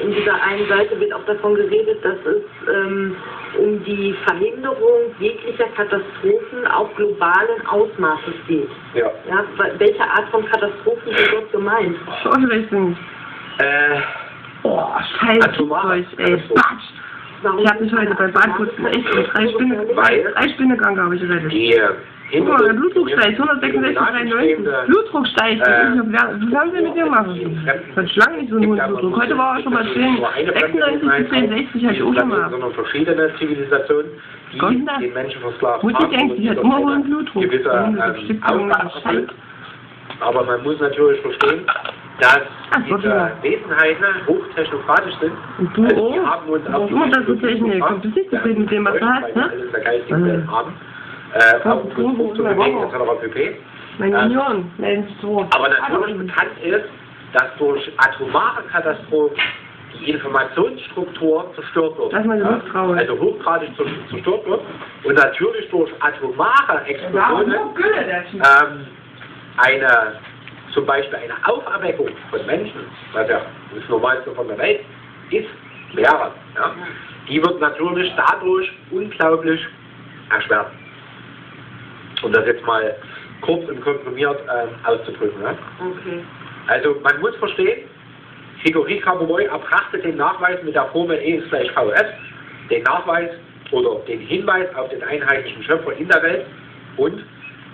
in dieser einen Seite wird auch davon geredet, dass es ähm, um die Verhinderung jeglicher Katastrophen auch globalen Ausmaßes geht. Ja. Ja, welche Art von Katastrophen sind dort gemeint? Schornrichten. Äh, Boah, scheiße Atomare Zeug, ey, Batsch. Ich habe mich heute beim Badputzen echt mit drei Spinne, Weil- drei Spinnegang habe ich gerettet. die Guck mal, mein Blutdruck steigt, 166,93. Blutdruck steigt. Äh, Was haben wir mit dir machen? Das hat schon lange nicht so einen hohen Blutdruck. Heute war er schon mal 10, 96 bis 62 hatte ich auch schon mal. Sondern verschiedene Zivilisationen, die den Menschen versklavt Mutti haben. denkt, und sie hat immer hohen Blutdruck. Gewisse das ähm. Aber man muss natürlich verstehen, dass Ach, ja. Wesenheiten hochtechnokratisch sind. Und du Also die auch? haben uns die immer das Technik. Du bist zufrieden mit dem, was du hast, ne? Mhm. Haben. Äh, Ja, auch. Meine Ähm, Union melden sich zurück. Aber natürlich bekannt ist, dass durch atomare Katastrophen die Informationsstruktur zerstört wird. Mal die Luft raus. Also hochgradig zer- zerstört wird. Und natürlich durch atomare Explosionen ähm, eine, zum Beispiel eine Auferweckung von Menschen, was ja das Normalste von der Welt ist, wäre, ja, die wird natürlich dadurch unglaublich erschwert. Um das jetzt mal kurz und komprimiert ähm, auszudrücken. Ja. Okay. Also man muss verstehen, Hikorik Kaboboy erbrachte den Nachweis mit der Formel E ist gleich VS, den Nachweis oder den Hinweis auf den einheitlichen Schöpfer in der Welt und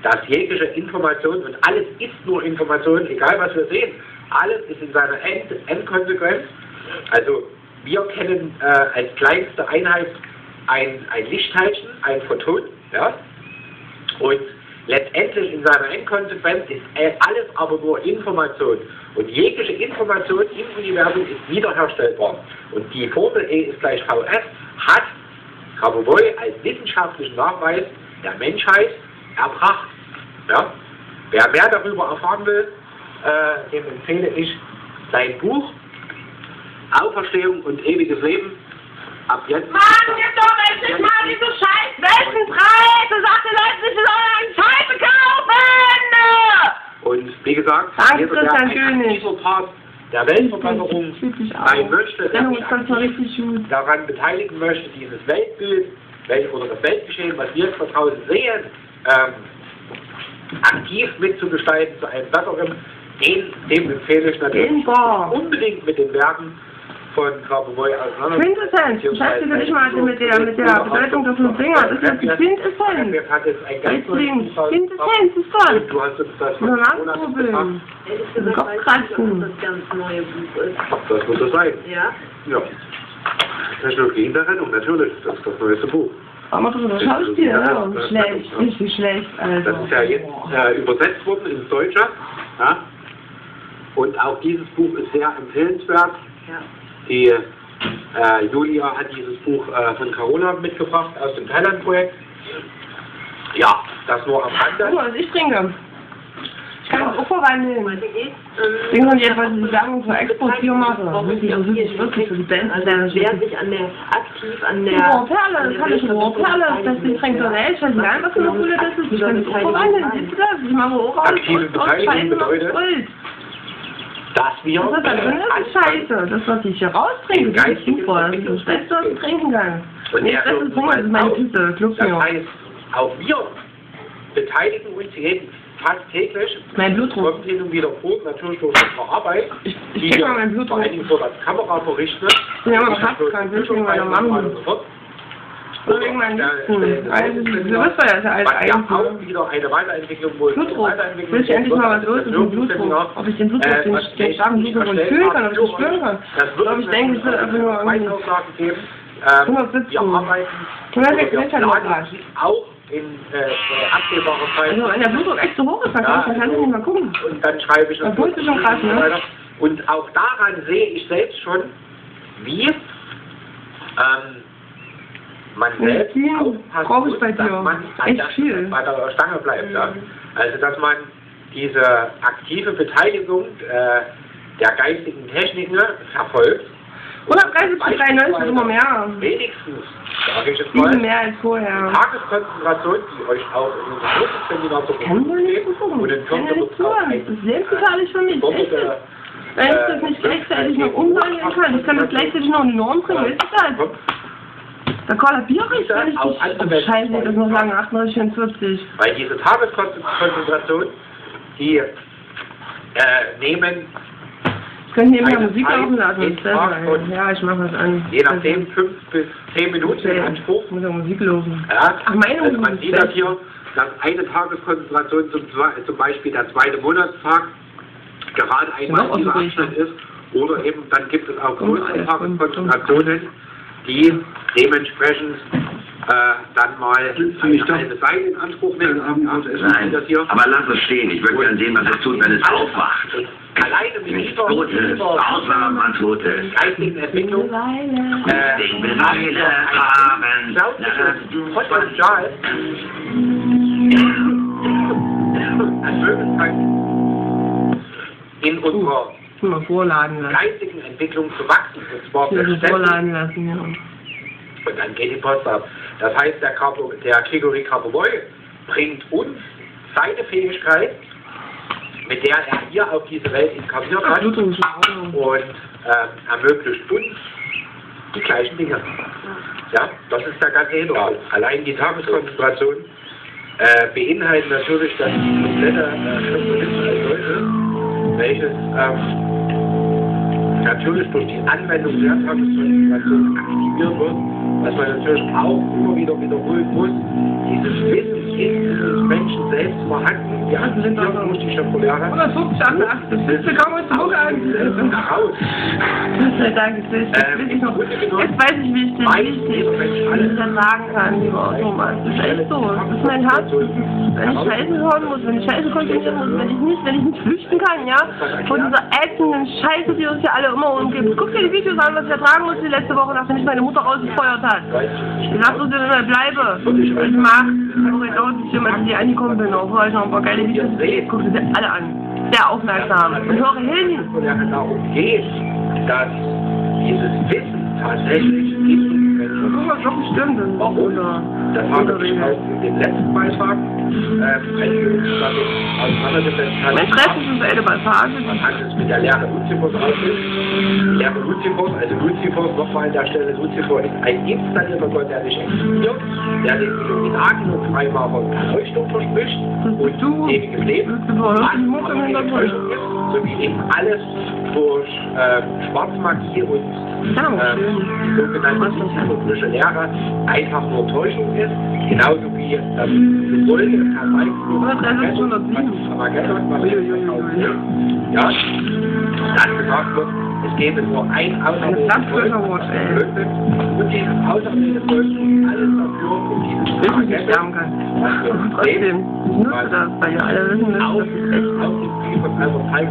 dass jegliche Information und alles ist nur Information, egal was wir sehen, alles ist in seiner End Endkonsequenz. Also wir kennen äh, als kleinste Einheit ein, ein Lichtteilchen, ein Photon, ja, und letztendlich in seiner Endkonsequenz ist alles aber nur Information. Und jegliche Information im Universum ist wiederherstellbar. Und die Formel E ist gleich VS hat Grabovoi als wissenschaftlichen Nachweis der Menschheit erbracht. Ja? Wer mehr darüber erfahren will, äh, dem empfehle ich sein Buch Auferstehung und ewiges Leben. Ab jetzt. Mann, gib doch endlich mal diese scheiß Weltenpreis! Du sagst den Leuten, sie sollen einen Scheiße kaufen! Und wie gesagt, Danke, jeder, der ein aktiver Part der Weltverbesserung sein möchte, der sich daran beteiligen möchte, dieses Weltbild wel- oder das Weltgeschehen, was wir jetzt da draußen sehen, ähm, aktiv mitzugestalten zu einem besseren, den, dem empfehle ich natürlich unbedingt mit den Werken von Grabovoi auseinanderzusetzen. Quintessenz. Beschäftige dich mal mit der, mit der Bedeutung fünf Dinger. Das ist jetzt die Quintessenz. Wir hat jetzt ein ganz Rechts, links. Quintessenz ist das. Du hast uns das Nur ein Monate Problem. Ehrlich Den gesagt Kopf weiß ich nicht, kratzen. ob das ganz neue Buch ist. Das muss es sein. Ja? Ja. Technologie in der Rettung, natürlich. Das ist das neueste Buch. Aber doch das Schauspiel, ja. Schlecht, richtig schlecht. Das Also. ist ja jetzt äh, übersetzt worden ins Deutsche. Ja? Und auch dieses Buch ist sehr empfehlenswert. Ja. Die äh, Julia hat dieses Buch äh, von Carola mitgebracht aus dem Thailand-Projekt. Ja, das nur am Rande. mal, was ich trinke. Ich kann das auch. Weiter geht's. Ich denke mal, jetzt, was Werbung für Expo-Tier mache. Wirklich, das ist wirklich für die Bands. Also wer sich an der aktiv an der Rohrperle, das habe ich Rohrperle, das beste Getränk der Welt. Ich weiß nicht, was für eine coole das ist. Ich kann das auch verwandeln. Siehst du das? Ich mache auch aus, Aktive Beteiligung Scheiße macht bedeutet. Dass wir Das ist das ist scheiße. Das, was ich hier raustrinke, das ist super. Das ist das Beste, was ich trinken kann. Und das Beste trinken, das ist meine. Glaub's Das heißt, auch wir beteiligen uns jeden fast täglich. Mein Blutdruck. Kommt hin und wieder vor, natürlich durch unsere Arbeit. Ich, ich die wir mal meinen Blutdruck. Vor allen Dingen vor der Kamera bin ja noch herzkrank, wegen meiner Mama. Oder wegen meinen Liebsten. Also, du wisst ja, ist ja alles ja auch eigentlich. wieder eine Weiterentwicklung, wo es Blutdruck. eine Weiterentwicklung Will ich endlich mal was los mit dem Blutdruck? Ob ich den Blutdruck, äh, den, starken ich Blutdruck fühlen kann, ob ich das spüren kann. Das wird Aber ich denke, ich will einfach nur irgendwie... Geben. Ähm, 117. wir arbeiten, wir sind halt noch planen dran. auch in äh, absehbarer Zeit. Also wenn der Blutdruck echt so hoch ist, dann kann kann ich mal gucken. Und dann schreibe ich Das ist schon krass, ne? Und auch daran sehe ich selbst schon, wie ähm, man selbst Medizin aufpassen muss, bei dass man an der, viel. bei der Stange bleibt. Ja. Also dass man diese aktive Beteiligung äh, der geistigen Techniken verfolgt. 130 zu 93 ist immer mehr. Wenigstens, Viel mehr als vorher. Tageskonzentration, die euch auch in unserem Kursseminar zur nicht steht. Und Kürze nicht wird auch Das ist lebensgefährlich für mich. Wenn ich das nicht gleichzeitig noch umwandeln kann, ich kann das gleichzeitig noch in die Norm bringen, du das? Da kollabiere ich, wenn ich nicht... Scheiße, das ist noch lange, 38, 44. Weil diese Tageskonzentration, die äh, nehmen Ich nebenher Eine Musik laufen lassen, und Ja, ich mache das an. je nachdem fünf bis zehn Minuten in Anspruch. Ich muss ja Musik laufen. Ja, Ach, meine also man Musik sieht das hier, dass eine Tageskonzentration zum, zum Beispiel der zweite Monatstag gerade einmal Genau, dieser also Abschnitt ist. Oder eben dann gibt es auch größere Tageskonzentrationen, die dementsprechend äh, dann mal eine halbe Seite in Anspruch nehmen. Ja, Nein, das hier. aber lass es stehen. Ich würde gerne sehen, was es tut, wenn es aufwacht. Alleine mit Nichts dieser außer man Totes. geistigen Entwicklung Weile. äh, Den Beweile haben. Potenzial an Möglichkeiten in unserer Ich muss mal vorladen lassen. geistigen Entwicklung zu wachsen. Und Ich will mich beständig. vorladen lassen, ja. Und dann geht die Post ab. Das heißt, der, Carbo, der Grigori Karpoboy bringt uns seine Fähigkeit, mit der er hier auf diese Welt inkarniert hat, und ähm, ermöglicht uns die gleichen Dinge. Ja, das ist der ganze Hintergrund. Allein die Tageskonzentration äh, beinhaltet natürlich, die komplette äh, als solche welches ähm, natürlich durch die Anwendung der Tageskonzentration aktiviert wird, was man natürlich auch immer wieder wiederholen muss. Dieses Wissen des Menschen selbst vorhanden, die aktivieren durch die Schokolade. 150, 88, das ist kaum was zu an. Heraus. Gott sei Dank, das ist, weiß ich noch. Jetzt weiß ich, wie ich den ich ich das sagen kann, lieber Thomas. Das ist echt so. Das ist mein Herz. Wenn ich Scheiße hören muss, wenn ich Scheiße konsumieren muss, wenn ich nicht, wenn ich nicht flüchten kann, ja, von dieser ätzenden Scheiße, die uns ja alle immer umgibt. Guck dir die Videos an, was ich ertragen musste die letzte Woche, nachdem mich meine Mutter rausgefeuert hat. Ich uns immer, bleibe. Ich mag, aber dauert sich immer, als ich angekommen bin, auch ich noch ein paar geile Videos sehe, guck dir alle an. Sehr aufmerksam. Und höre hin. Schokolade darum geht, dass dieses Wissen tatsächlich in den Menschen Guck mal, doch bestimmt. Warum? oder, Das habe ich auch in dem letzten Beitrag ähm, eingefügt, damit auseinandergesetzt hat. Mein eine eine Passage. Man hat es mit der Lehre Luzifers. Die Lehre Luzifers, also Luzifers, nochmal an der Stelle, Luzifer ist ein installierter Gott, der nicht existiert, der den Illuminaten und Freimachern Erleuchtung verspricht und du. ewiges Leben. Luzifer, Was aber eine? Täuschung ist, so wie eben alles durch ähm, Schwarzmagie und die sogenannte luziferische Lehre einfach nur Täuschung ist, genauso wie das Gebäude herbeigeführt Das ist 107. Armageddon, was jetzt verkauft wird. Ja, dann gesagt wird, es gäbe nur ein. Blödsinn. und dieses Volk tut alles dafür, um dieses ich nicht sterben kann. Und trotzdem, ich nutze das, weil alle wissen, dass das ist echt auf dem Ziel von Albert Heijn,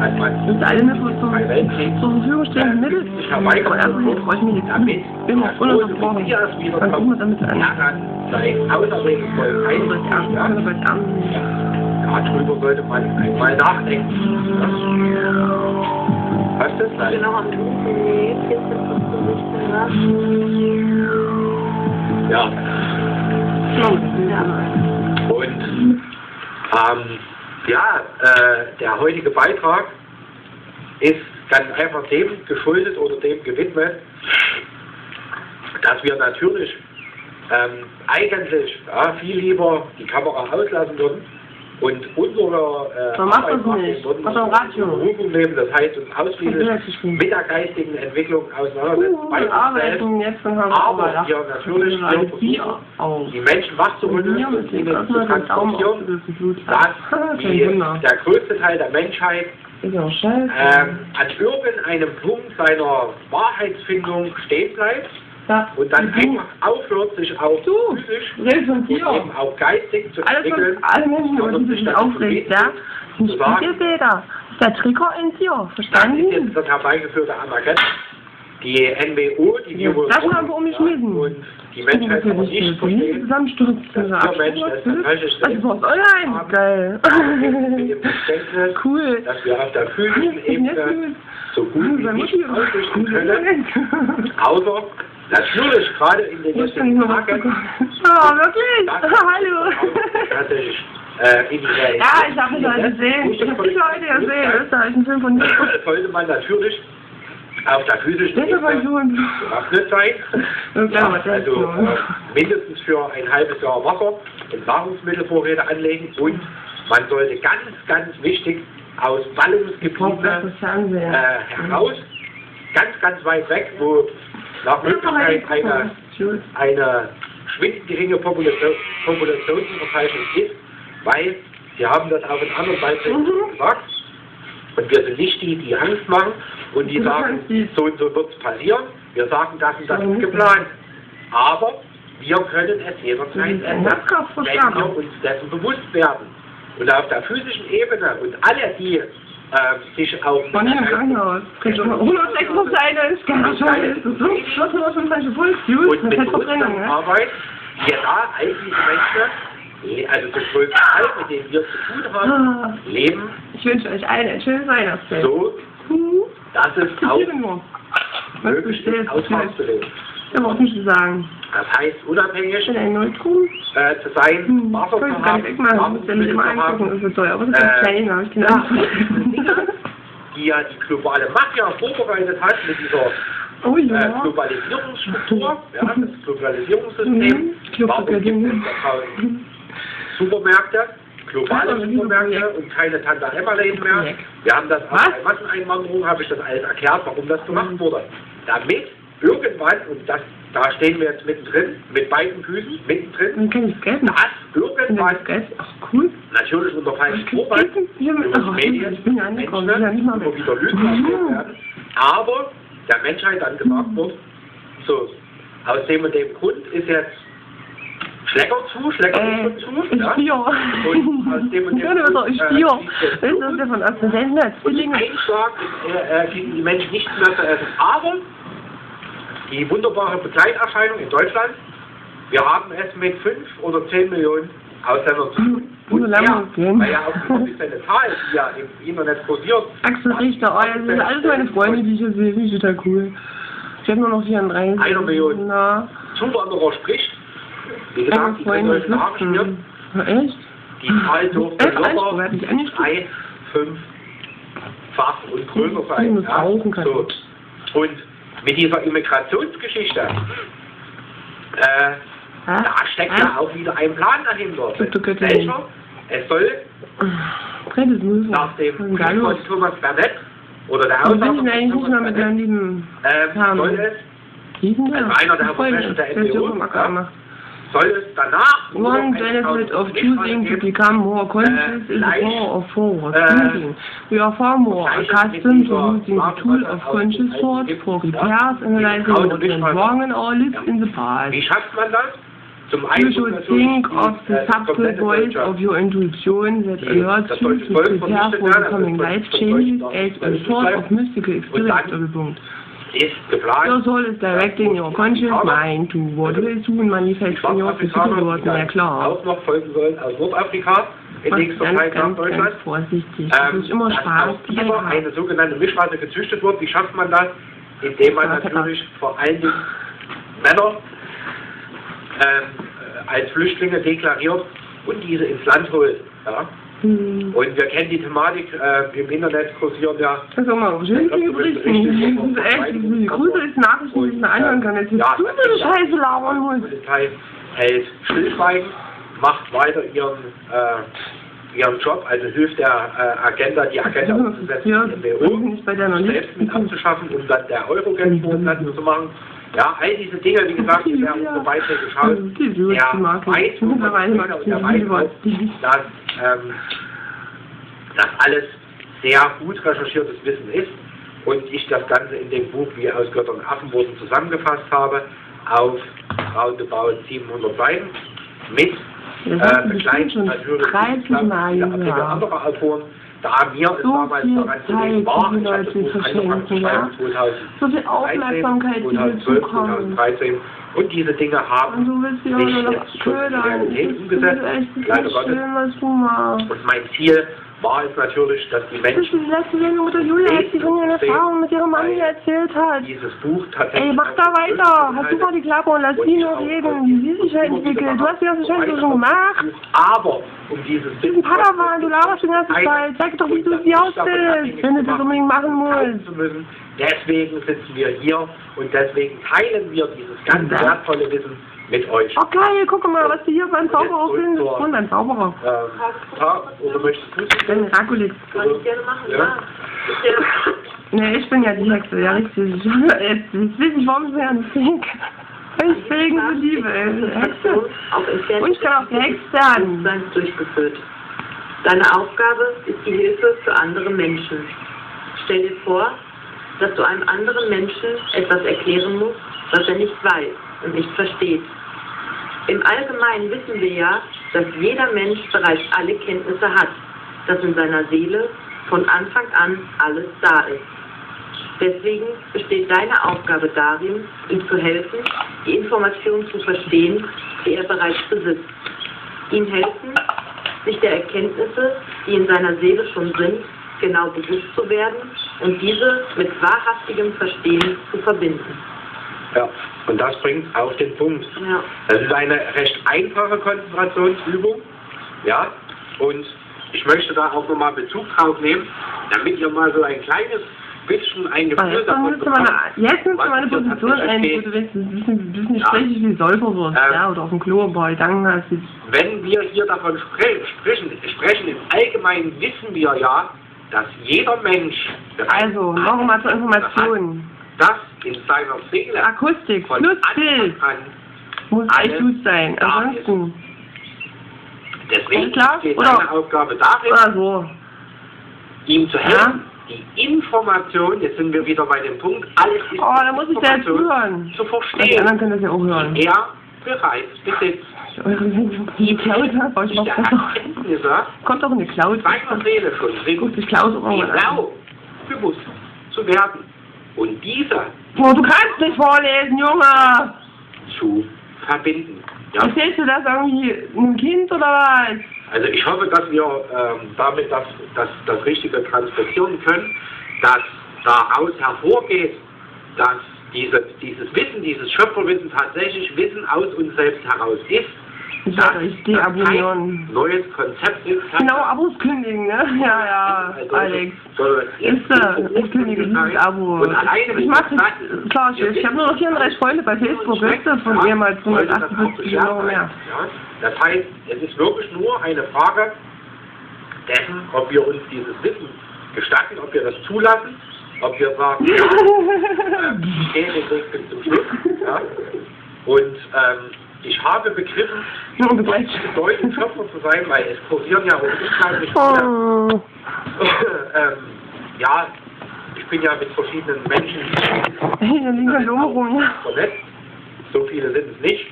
als man Das ist alle Mittel zur Verfügung stehende Mittel. Aber herbeigeführt jetzt brauche ich Ich der noch große ununterbrochen. Dann gucken wir damit an. einrichtet. bei Ernst, oder bei Ernst. Darüber sollte man einmal nachdenken. Was ist das Ich bin noch am Suchen. Nee, jetzt ist das. Ja. Ja. Und ähm, ja, äh, der heutige Beitrag ist ganz einfach dem geschuldet oder dem gewidmet, dass wir natürlich ähm, eigentlich ja, viel lieber die Kamera auslassen würden und unsere äh, Arbeit Macht Radio. Berufung nehmen, das heißt uns ausschließlich mit der geistigen Entwicklung auseinandersetzen. Uh, wir arbeiten jetzt und haben Aber wir natürlich versuchen, auf. die Menschen wachzurütteln Hier und mit dem ihnen zu den transportieren, dass die, der größte Teil der Menschheit. Auch ähm, an irgendeinem Punkt seiner Wahrheitsfindung stehen bleibt Ja. und dann einfach aufhört, sich auch Du. physisch und eben auch geistig zu Alles, entwickeln. alle Menschen, die sich aufregst, bemühen, ja. Das ist der Trigger in dir. Das ist Verstanden? jetzt das herbeigeführte Armageddon. Die NWO, die Ja, Virologen, das haben wir umgeschmissen. und die Menschheit aber nicht verstehen, Zusammenstürzen. dass wir Menschen es tatsächlich Also bei uns online. Geil. mit dem Verständnis, cool. dass wir auf der physischen Ebene so gut wie nicht ausrichten können, außer natürlich gerade in den was Tagen. Oh, wirklich? Hallo. äh, in Realität Ja, ich habe es heute gesehen. Ich habe es heute gesehen. Das ist halt ein Film von mir. sollte man natürlich auf der physischen Ebene bewaffnet sein. Ja, also äh, mindestens für ein halbes Jahr Wasser und Nahrungsmittelvorräte anlegen und man sollte ganz, ganz wichtig aus Ballungsgebieten äh, heraus, ganz, ganz weit weg, wo nach Möglichkeit eine, eine schwindend geringe Population, Populationsunterteilung ist, weil wir haben das auch in anderen Beiträgen Mhm. gesagt und wir sind nicht die, die Angst machen und die sagen, so und so wird es passieren, wir sagen, das und das ist geplant. Aber wir können es jederzeit ändern, wenn wir uns dessen bewusst werden. Und auf der physischen Ebene und alle, die ähm, sich auch Mann, Krankenhaus. Könnte schon mal 106 sein, das ist gar scheiße. Das ist so 1425 Puls, gut. und Das heißt Verbrennung, ne? Bewusstseinsarbeit, wir da eigentlich Menschen, eh, also größten Teil, mit denen wir zu tun haben, Ah, leben Ich wünsche euch allen ein schönes Weihnachtsfest. so, dass es auch. Was möglich ist, Ausfahrt zu habe auch nicht zu sagen. Das heißt, unabhängig äh, zu sein, Hm, Wasser zu haben. Ich muss ja nicht immer zu angucken. Das ist teuer. Aber das ist Äh, klein, aber ich kann ja, die ja die globale Mafia vorbereitet hat mit dieser Oh äh, ja. Globalisierungsstruktur, ja, das Mhm. Globalisierungssystem, warum gibt es Supermärkte, globale Supermärkte und keine Tante Emma-Läden mehr. Wir haben das Was? bei Masseneinwanderung, habe ich das alles erklärt, warum das gemacht wurde. Damit irgendwann, und das, da stehen wir jetzt mittendrin, mit beiden Füßen, mittendrin, Dann kann ich Geld machen. dass irgendwann, Das ach cool. natürlich unter falschen Vorwand, über Medien, ich bin ja angekommen, ich bin ja nicht mal weg. wieder Lügen erzählt werden, aber der Menschheit dann gesagt wird, so, aus dem und dem Grund ist jetzt Schlecker zu, Schlecker Äh, zu, ich ja? stier. Und aus dem und dem bin wieder, ich Grund, stier. äh, das ist ja von Aszendenten als und Zwillinge. Einschlag äh, äh, die Menschen nichts mehr zu essen. Aber die wunderbare Begleiterscheinung in Deutschland, wir haben es mit 5 oder 10 Millionen Ausländern zu tun. Und ja, gehen. weil ja auch die offizielle Zahl, die ja im Internet kursiert, Axel Richter, oh, das sind alles meine Freunde, die ich hier sehe, ich total cool. Ich habe nur noch 34. Einer Million. Na, Zuwanderer spricht. Wie gesagt, die können euch nachschmieren. sitzen. Na, Echt? Die Zahl? Wo locker werd ich angeschrieben? drei, fünf fach und größer sein. können. So. Und mit dieser Immigrationsgeschichte, äh, da steckt ja auch wieder ein Plan dahinter. Welcher? Es soll nach dem los? von Thomas Bernett oder der Aussage von Thomas Bernett, Herrn soll es? Also einer der Verfechter der der One benefit of choosing to become more conscious Äh, is the Fleisch, power of forward äh, thinking. We are far more accustomed to using the tool of conscious thought for repairs, analyzing what went wrong in our lives in the past. You should think of the äh, subtle voice of your intuition that alerts you to prepare for becoming also life changes as a sort of mystical experience. Your soul is directing your conscious mind to what will soon manifest in your physical world. Na ja, klar. auch noch folgen sollen aus Nordafrika in nächster Zeit nach Deutschland. ganz vorsichtig. Das Ähm, ist immer dass Spaß. dieser eine sogenannte Mischwasser gezüchtet wird. Wie schafft man das? Indem man natürlich vor allen Dingen Männer ähm, äh, als Flüchtlinge deklariert und diese ins Land holt. Ja? Hm. Und wir kennen die Thematik äh, im Internet kursieren ja Das ist auch mal schön. Das ist echt die gruseligsten Nachrichten, die ich mir anhören kann. Jetzt Ja, du so Scheiße labern Die musst. Polizei hält Stillschweigen, macht weiter ihren, äh, ihren Job, also hilft der äh, Agenda, die Agenda umzusetzen, Ja, die deiner selbst mit abzuschaffen, um dann der Euro-Geld zu machen. Ja, all diese Dinge, wie gesagt, die werden unsere Beiträge schauen. Die die Der weiß, der die weiß dass ähm, das alles sehr gut recherchiertes Wissen ist und ich das Ganze in dem Buch wie aus Göttern und Affenboden zusammengefasst habe auf roundabout 700 Seiten mit äh, begleitet natürlich 30 Mal viele andere Autoren, da mir es So damals viel daran zu Zeit, war, ich habe das Buch angefangen zu schreiben 2000 So viel Aufmerksamkeit, die dir 2012, zukommt. 2013 und diese Dinge haben in die ködern. Realität umgesetzt, leider Gottes. Und mein Ziel war es natürlich, dass die Das ist Menschen die letzte Sendung mit der Julia, als sie von ihren Erfahrungen mit ihrer Mami erzählt hat. dieses Buch tatsächlich... Ey, mach da weiter. Hast du mal die Klappe und lass die nur reden, wie sie sich halt entwickelt. Du hast die ganze Scheiße schon gemacht. Aber um dieses Du bist ein Padawan, du laberst die ganze Zeit. Zeig doch, wie du sie ausbildest, wenn du das unbedingt machen musst. Deswegen sitzen wir hier und deswegen teilen wir dieses ganz Ja. wertvolle Wissen mit euch. Oh geil, guck mal, was du hier beim Zauberer findest. Und ein Zauberer. Ähm, Tag, oder möchtest du es? Ein Rakulik. Kann ich gerne machen, Ja. ja. Ist Nee, ich bin ja die Hexe, ja richtig. Weiß ich, warum sie ja nicht fake. Ich wegen so liebe, ey. Hexe. Und ich kann auch gehext werden. Durchgeführt. Deine Aufgabe ist die Hilfe für andere Menschen. Stell dir vor, dass du einem anderen Menschen etwas erklären musst, was er nicht weiß und nicht versteht. Im Allgemeinen wissen wir ja, dass jeder Mensch bereits alle Kenntnisse hat, dass in seiner Seele von Anfang an alles da ist. Deswegen besteht deine Aufgabe darin, ihm zu helfen, die Informationen zu verstehen, die er bereits besitzt. Ihm helfen, sich der Erkenntnisse, die in seiner Seele schon sind, genau bewusst zu werden und diese mit wahrhaftigem Verstehen zu verbinden. Ja, und das bringt auf den Punkt. Ja. Das ist eine recht einfache Konzentrationsübung. Ja, und ich möchte da auch nochmal Bezug drauf nehmen, damit ihr mal so ein kleines bisschen ein Gefühl Jetzt davon meine, jetzt nimmst du meine Position ein, wo du weißt, ein bisschen, bisschen Ja. sprechlich wie Säufer wirst, Ähm. ja, oder auf dem Klo hast. die- Wenn wir hier davon spre sprechen, sprechen, im Allgemeinen wissen wir ja, dass jeder Mensch Also, nochmal zur Information. Das in seiner Seele Akustik von Anfang an. muss alles gut sein. Ansonsten, Deswegen klar? besteht Oder- meine Aufgabe darin, so. ihm zu helfen, die Information, jetzt sind wir wieder bei dem Punkt, alles ist Oh, da muss ich jetzt hören. zu Die verstehen, anderen können das ja auch hören. die er bereits besitzt. Eure die Cloud euch noch Die besser. Kommt doch in die Cloud. seiner Seele schon Guck dich Cloud genau bewusst zu werden und diese Oh, du kannst nicht vorlesen, Junge! zu verbinden. Ja? Erzählst du das irgendwie einem Kind oder was? Also ich hoffe, dass wir ähm, damit das, das, das Richtige transportieren können, dass daraus hervorgeht, dass diese, dieses Wissen, dieses Schöpferwissen tatsächlich Wissen aus uns selbst heraus ist. Ich werde euch das kein deabonnieren. neues Konzept ist. Genau, Abos kündigen, ne? Ja, ja, Also, Alex. Ist äh, ich kündige dieses Abo. Ich mach das, klar, ich, ich habe nur noch 34 Freunde bei Facebook, du, von ehemals 178 Euro mehr. Das heißt, es ist wirklich nur eine Frage dessen, ob wir uns dieses Wissen gestatten, ob wir das zulassen, ob wir sagen, ja, äh, ich gehe den Weg bis zum Schluss. Ja? Und ähm, ich habe begriffen, es bedeutet, Schöpfer zu sein, weil es kursieren ja auch unglaublich viele Oh. ähm, ja, ich bin ja mit verschiedenen Menschen Hey, liegen rum, vernetzt. So viele sind es nicht.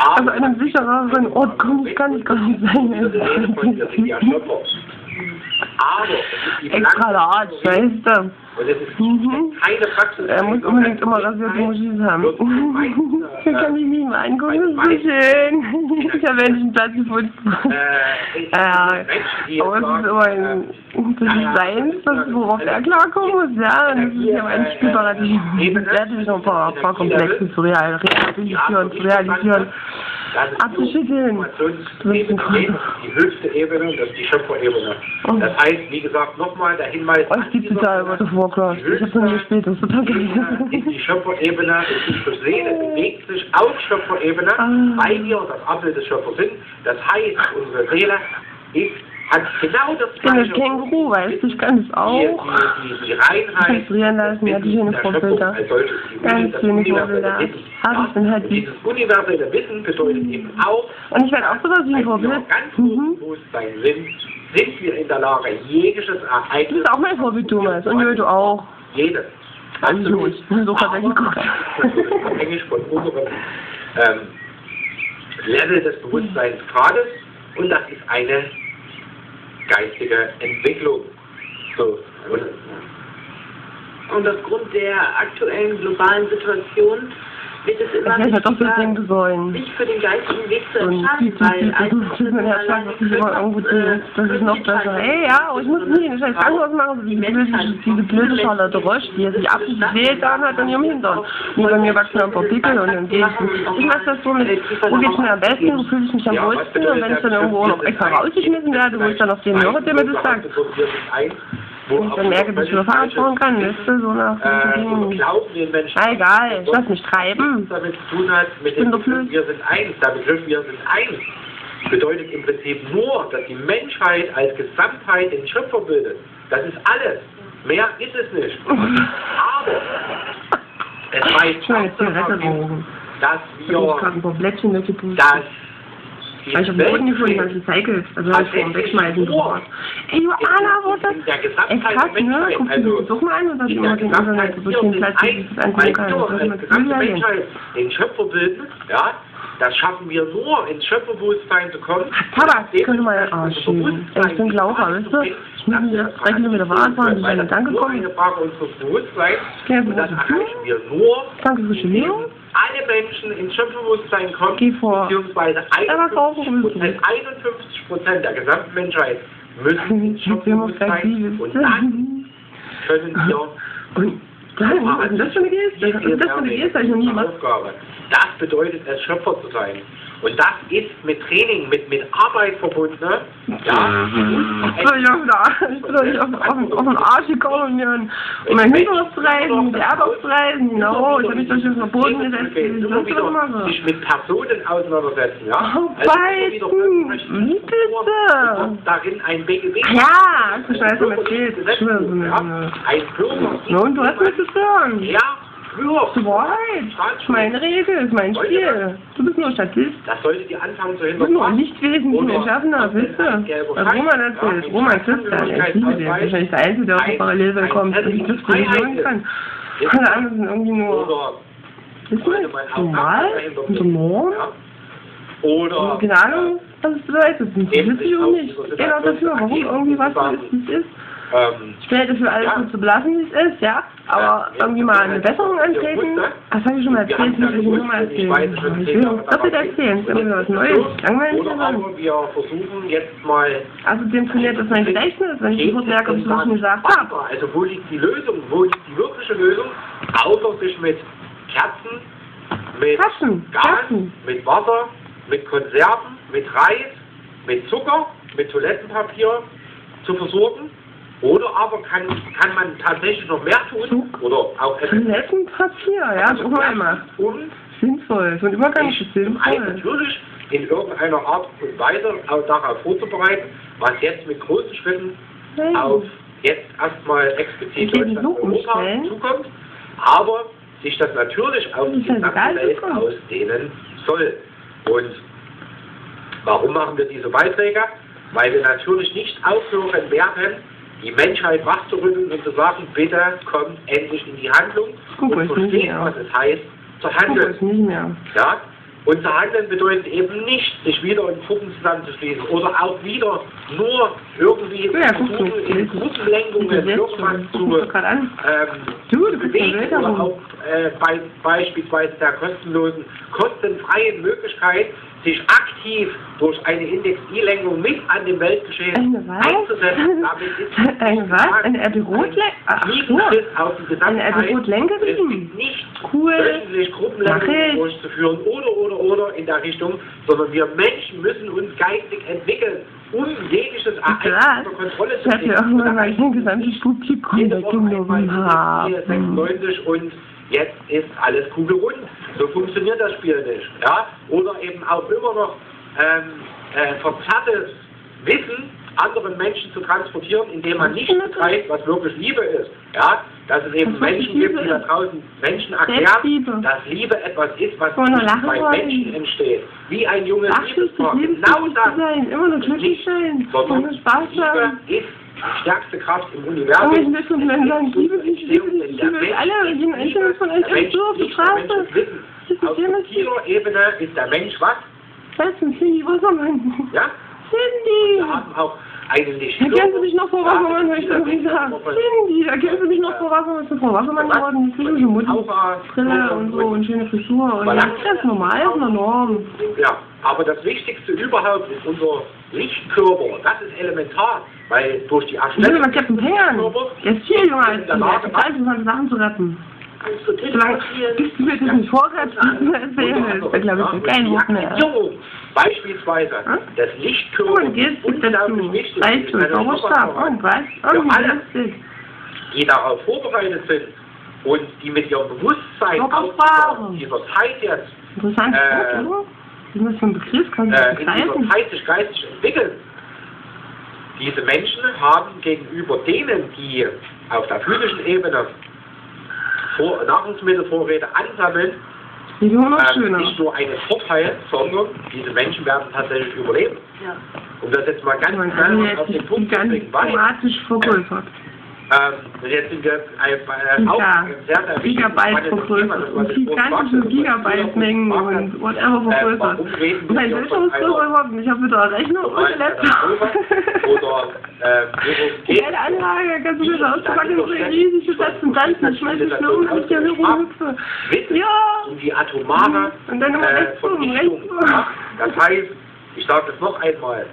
Also an einem sichereren Ort komm ich, kann ich gar nicht sein. Wir sind ja Schöpfer. Extra large, weißt du. Mhm. Er muss unbedingt immer rasierte Moschis haben. Ich kann die Meme angucken, das ist so schön. Ich habe endlich einen Platz gefunden. Äh, Ja, aber es ist immer ein, das ist seins, das, worauf er klarkommen muss, ja, und das ist ja mein Spielparadies. Ich werde mich noch ein paar, paar Komplexe zu real, rehabilitieren, zu realisieren, abzuschütteln. Die höchste Ebene, das ist die Schöpferebene. Das heißt, wie gesagt, nochmal der Hinweis gibt es das Warcraft. Ich hab's noch gespielt, das ist total geil. die Schöpferebene, es ist für Seele, bewegt sich auf Schöpferebene, Ah. weil wir das Abbild des Schöpfers sind. Das heißt, unsere Seele ist, hat genau das Ich bin das. Känguru, weißt du, ich kann das auch. Konstruieren lassen, ja, die schöne der Schöpfung Vorbilder. als solches, die Ganz schöne Vorbilder. Ach, ich bin halt die- dieses universelle Wissen bedeutet eben auch, Und ich werde auch sowas wie ein Vorbild. ganz Mhm. Bewusstsein sind, sind wir in der Lage, jegliches Du Ereignis, bist auch mein Vorbild, Thomas. Und Jö, du auch. jedes, Ganz ruhig. So hat er geguckt. natürlich abhängig von unserem ähm, Level des Bewusstseinsgrades und das ist eine geistige Entwicklung. So, Und aufgrund der aktuellen globalen Situation wird es immer Ich wichtiger, sollen. sich für den geistigen Weg zu entscheiden, die, weil die, die, Einzelne das ist das, äh, Das noch besser. Ey, ja, ich muss nicht in ein scheiß Krankenhaus machen, so diese blöde, diese blöde Charlotte Roche, die sich absichtlich wehgetan hat an ihrem Hintern. Nur bei mir wachsen ein paar Pickel und dann gehe ich. Ich mach das so mit, wo geht's mir am besten, wo fühle ich mich am wohlsten und wenn ich dann irgendwo noch extra rausgeschmissen werde, wo ich dann auf den höre, der mir das sagt. Und dann merke, dass ich über Fahrrad fahren kann, weißt du, so nach Äh, diesem und Ding. glauben den Menschen. Na egal, ich lass mich treiben. damit zu tun hat, mit dem Begriff wir sind eins. Der Begriff wir sind eins bedeutet im Prinzip nur, dass die Menschheit als Gesamtheit den Schöpfer bildet. Das ist alles. Mehr ist es nicht. Aber es Zigarette hin, rauchen. dass Ich gerade wir, ein weggepustet. dass die ich Weltkrieg recycelt. Also ich vor dem Wegschmeißen gebraucht. Ey, Joanna, wo das? Gesamtheit krass, ne? Guck dir also das doch mal an und das in immer den Gesamtheit Internet so schön sind Platz, ich das angucken kann. Das den Schöpfer bilden, ja, das schaffen wir nur, ins Schöpferbewusstsein zu kommen. Tabak, könnte mal, schön. Ey, ich bin Glaucher, weißt du? Ich muss mir drei Kilometer Fahrrad fahren, bis ich an den Tank Nur komme. eine Frage unseres Bewusstseins. Und das erreichen wir nur, Danke für die alle Menschen ins Schöpferbewusstsein kommen, beziehungsweise Tabak rauchen, 51 grüß dich. 51 Prozent der gesamten Menschheit müssen ins Schöpferbewusstsein und dann können wir Dann, was ist das für eine Geste? Was ist das für eine Geste? Habe ich noch nie gemacht. Das bedeutet es, Schöpfer zu sein. Und das ist mit Training, mit, mit Arbeit verbunden. Ne? Ja, ich soll ja auf, den Arsch gekommen und mein Hintern zu reißen, die Erde aufzureißen, genau, ich habe mich durch den Verboten gesetzt, ich mache. Sich mit Personen auseinandersetzen, ja? Arbeiten, wie bitte? Darin ein BGB. Ja, hast du scheiße erzählt. Ein Bürger. Und du hast mich zu hören. Ja. Für Wahrheit. Meine Regel, mein Spiel. Du bist nur Statist. Das sollte die anfangen zu hinterfragen. Du bist nur nicht wesentlich Schaffner, wisst ihr? Was Roman erzählt. Roman Christian, ich liebe den. Wahrscheinlich der Einzige, der aus der Parallelwelt kommt und ich das nicht hören kann. Alle anderen sind irgendwie nur... Ist das normal? Unter Norm? Oder... Keine Ahnung, was es bedeutet. Das sich auch nicht. Auch dafür, warum irgendwie was so ist, wie es ist. Ähm, ich bin halt dafür, alles ja. so zu belassen, wie es ist, ja. Aber ja, irgendwie mal eine Besserung antreten, das habe ich schon mal erzählt, das will ich nur mal erzählen. Ich will noch doppelt erzählen, ist irgendwie was Neues. Langweilig aber wir versuchen jetzt mal... Außerdem trainiert das mein Gedächtnis, wenn ich sofort merke, was ich gesagt habe. Also wo liegt die Lösung? Wo liegt die wirkliche Lösung? Außer sich mit Kerzen, mit Taschen, Gas, Kerzen. mit Wasser, mit Konserven, mit Reis, mit Zucker, mit Toilettenpapier zu versorgen. Oder aber kann, kann man tatsächlich noch mehr tun oder auch Toilettenpapier, ja, das auch einmal. Und sinnvoll, so ein Übergang ist sinnvoll. Natürlich in irgendeiner Art und Weise auch darauf vorzubereiten, was jetzt mit großen Schritten Nein. auf jetzt erstmal explizit Deutschland Europa zukommt, aber sich das natürlich auf die gesamte Welt ausdehnen soll. Und warum machen wir diese Beiträge? Weil wir natürlich nicht aufhören werden, die Menschheit wachzurütteln und zu sagen, bitte kommt endlich in die Handlung Guck, und versteht, was es heißt, zu handeln. Guck, ja? Und zu handeln bedeutet eben nicht, sich wieder in Gruppen zusammenzuschließen oder auch wieder nur irgendwie ja, versuchen, in Gruppenlenkungen irgendwas zu ähm, du, du bewegen oder auch äh, bei, beispielsweise der kostenlosen, kostenfreien Möglichkeit, sich aktiv durch eine Index-I-Lenkung mit an dem Weltgeschehen einzusetzen. Damit ist eine was? Eine Erdrotlenkerin? Eine Erdrotlenkerin? Nicht cool. wöchentlich Gruppenlenkungen durchzuführen oder, oder, oder in der Richtung, sondern wir Menschen müssen uns geistig entwickeln, um jegliches Ereignis unter Kontrolle zu kriegen. Ich hatte irgendwann mal ein gesamtes Publikum weggenommen haben. 96 und jetzt ist alles kugelrund. So funktioniert das Spiel nicht. Ja? Oder eben auch immer noch ähm, äh, verzerrtes Wissen anderen Menschen zu transportieren, indem man nicht begreift, was wirklich Liebe ist. Ja? Dass es eben Menschen gibt, die da draußen Menschen erklären, dass Liebe etwas ist, was bei Menschen entsteht. Wie ein junges Liebespaar. Genau das. Sein. Immer nur glücklich sein. Spaß haben. Liebe ist die stärkste Kraft im Universum. Oh, ich möchte nur sagen, ich liebe dich, ich liebe dich, ich liebe alle, jeden einzelnen von euch echt so auf die Straße. Auf dieser Ebene ist der Mensch was? Das ist ein Cindy Wassermann. Ja? Cindy! Wir haben auch einen Licht. Da kennst du dich noch vor Wassermann, höre ich sagen. Cindy, da kennst du dich noch vor Wassermann, bist du vor Wassermann geworden, die frische Mutti. Brille und so und schöne Frisur und das ist normal, ist eine Norm. Ja, aber das Wichtigste überhaupt ist unser Lichtkörper. Das ist elementar, weil durch die Erstellung... Ich will mal Captain Pan. Der ist viel jünger als du. Der seine Sachen zu retten. Solange vorgreifst, was du erzählen glaube ich kein Wort mehr. Beispielsweise hm? das Lichtkörper und jetzt wichtig. Weißt du, Zauberstab und was? Für alle, die darauf vorbereitet sind und die mit ihrem Bewusstsein aus dieser Zeit jetzt Interessant, äh, oder? Das ist ein Begriff, kann ich äh, in Zeit sich geistig entwickeln. Diese Menschen haben gegenüber denen, die auf der physischen Ebene vor Nahrungsmittelvorräte ansammeln, ähm, nicht nur einen Vorteil, sondern diese Menschen werden tatsächlich überleben. Ja. Um das jetzt mal ganz klar auf den Punkt zu bringen, dramatisch vergrößert. Ähm, jetzt sind wir äh, äh, auch sehr, sehr Gigabyte vergrößert und gigantische Gigabyte-Mengen und whatever äh, vergrößert. Äh, mein Bildschirm ist größer geworden. Ich habe wieder einen Rechner und einen Laptop. Oder äh, Geile Anlage, kannst du wieder auspacken, so riesig besetzen, tanzen, schmeißen ich nur um, wenn ich hier rumhüpfe. Ja! Und die atomare und dann immer äh, Vernichtung. Das heißt, ich sage das noch einmal.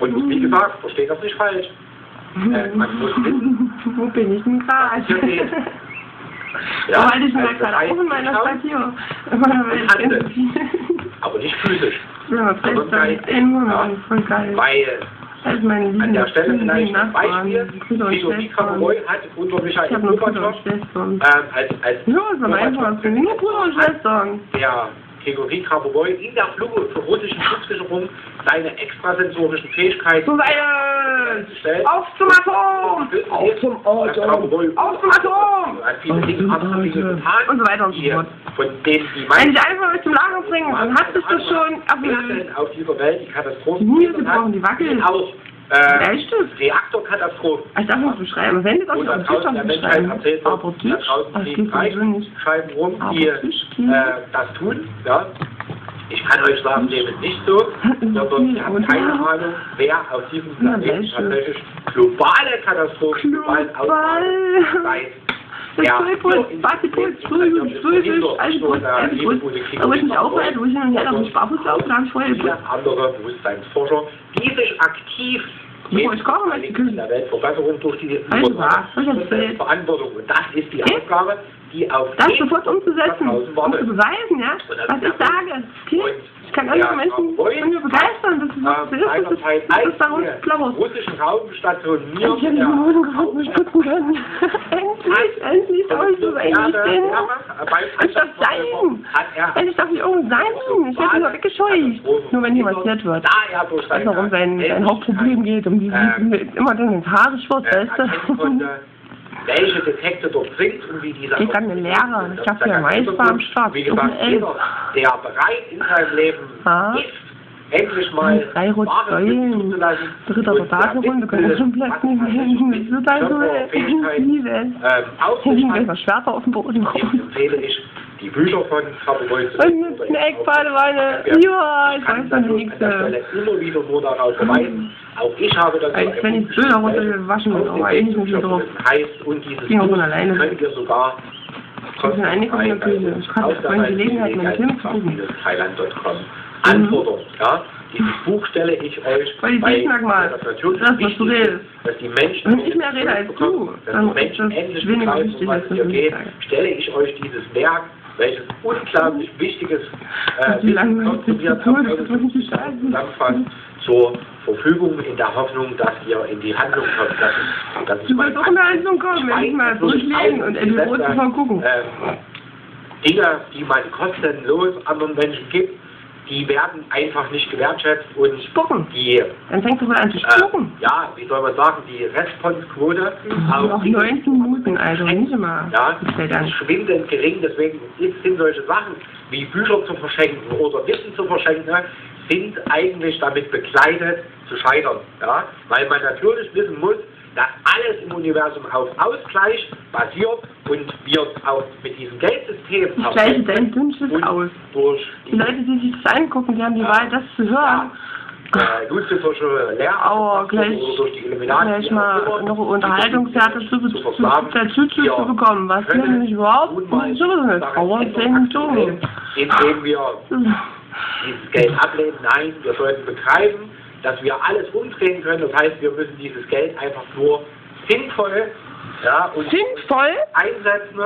Und wie gesagt, versteht das nicht falsch. Äh. Wo bin ich denn gerade? Ja, weil ich mir gerade auch in meiner Stadt hier. aber nicht physisch. Ja, vielleicht dann ein voll geil. Weil also an der Stelle vielleicht ein Beispiel, Friedrich Kramerboy hat unter Michael Gorbatschow ähm, als, als ja, das war einfach, nur Bruder und Schwestern. Der Gregory Krabowoy in der Flug russischen Flugsicherung seine extrasensorischen Fähigkeiten so weit, auf zum Atom! Auf zum Atom! Auf zum Atom! Viele Dinge, getan. Und so weiter und so fort. Von denen die Wenn ich einfach mal zum Lager bringen, dann hast du es schon auf dieser Welt die Katastrophe. Die Mühle brauchen, die wackeln. Auch äh, Reaktorkatastrophen. Ich darf nicht beschreiben. Wenn du das auf Tisch beschreiben, aber Tisch, das geht sowieso nicht. Schreiben rum, die äh, das tun. Ja. Ich kann euch sagen, dem ist nicht so. Sondern ich habe keine Ahnung, wer auf diesem Planeten tatsächlich globale Katastrophen global das ja, Grillpult, Basipult, Frühling, Frühling, Altenpult, Altenpult. Da wo ich mich aufhalte, wo ich hin und her auf den Sparfuß laufe, da habe ich vorher Viele andere Bewusstseinsforscher, die sich aktiv mit ich der Weltverbesserung durch die Verantwortung. Und das ist die Aufgabe, die auf das sofort umzusetzen, um zu beweisen, ja, was ich sage. Ich kann andere Menschen von mir begeistern, das ist, das ist, das ist, das ist bei uns Klaus. russischen. Ich hätte die Wohnung gefunden, mich putzen können. endlich, endlich soll ich so sein, wie ich bin. Ich darf sein. Endlich darf ich irgendwo sein. Ich werde nur weggescheucht. Nur wenn jemand nett wird. Weiß warum sein, sein Hauptproblem geht, um die, immer dann ins Haar schwirrt, weißt du welche Defekte dort bringt und wie diese... Geht an den Lehrer. Ich habe ja meist am Start. Wie gesagt, jeder, der bereit in seinem Leben ha? ist, endlich mal drei rote Säulen, dritter Rotatorunde, können wir schon Platz nehmen. Das wird also liebe. Ähm, Hängen wir das Schwerter auf dem Boden raus. empfehle ich die Bücher von Krabbelholz. Und eine Eckbadewanne. Ja, ich weiß noch nichts. immer wieder nur darauf verweisen. Auch ich habe das also, wenn ich Bilder runtergewaschen bin, aber eigentlich nicht mehr drauf. Heißt, und dieses von alleine. könnt ihr sogar das sind einige von der Küche. Ich habe vorhin Gelegenheit, meine Filme zu gucken. Thailand.com anfordern. Ja? Dieses Buch stelle ich euch weil bei, ich sag mal, das natürlich das, was du redest. dass die Menschen wenn ich mehr rede als du, dass die Menschen endlich begreifen, was hier geht, stelle ich euch dieses Werk welches unglaublich wichtiges äh, konstruiert zusammenfasst zur Verfügung in der Hoffnung, dass ihr in die Handlung kommt. Das ist, das ist du wirst auch in die Handlung kommen, wenn ich mal durchlesen und Brot mal gucken. Äh, Dinge, die man kostenlos anderen Menschen gibt, die werden einfach nicht gewertschätzt und spucken. die dann fängst du wohl an zu spucken. Äh, ja, wie soll man sagen, die Responsequote auf 19 Minuten, also nicht immer. Ja, ist schwindend gering, deswegen sind solche Sachen wie Bücher zu verschenken oder Wissen zu verschenken, sind eigentlich damit begleitet zu scheitern. Ja? Weil man natürlich wissen muss, dass alles im Universum auf Ausgleich basiert und wir auch mit diesem Geldsystem ich gleiche dein Dünnschiff aus. die, die Leute, die sich das angucken, die haben die Wahl, das zu hören. Ja. Äh, Lucifersche Lehrer gleich, durch die gleich mal noch Unterhaltungstheater zu, zu, zu, dazu zu, zu bekommen, was wir nämlich überhaupt nicht so ist. Trauersendung. Indem wir dieses Geld ablehnen, nein, wir sollten begreifen, dass wir alles umdrehen können. Das heißt, wir müssen dieses Geld einfach nur sinnvoll ja, und sinnvoll einsetzen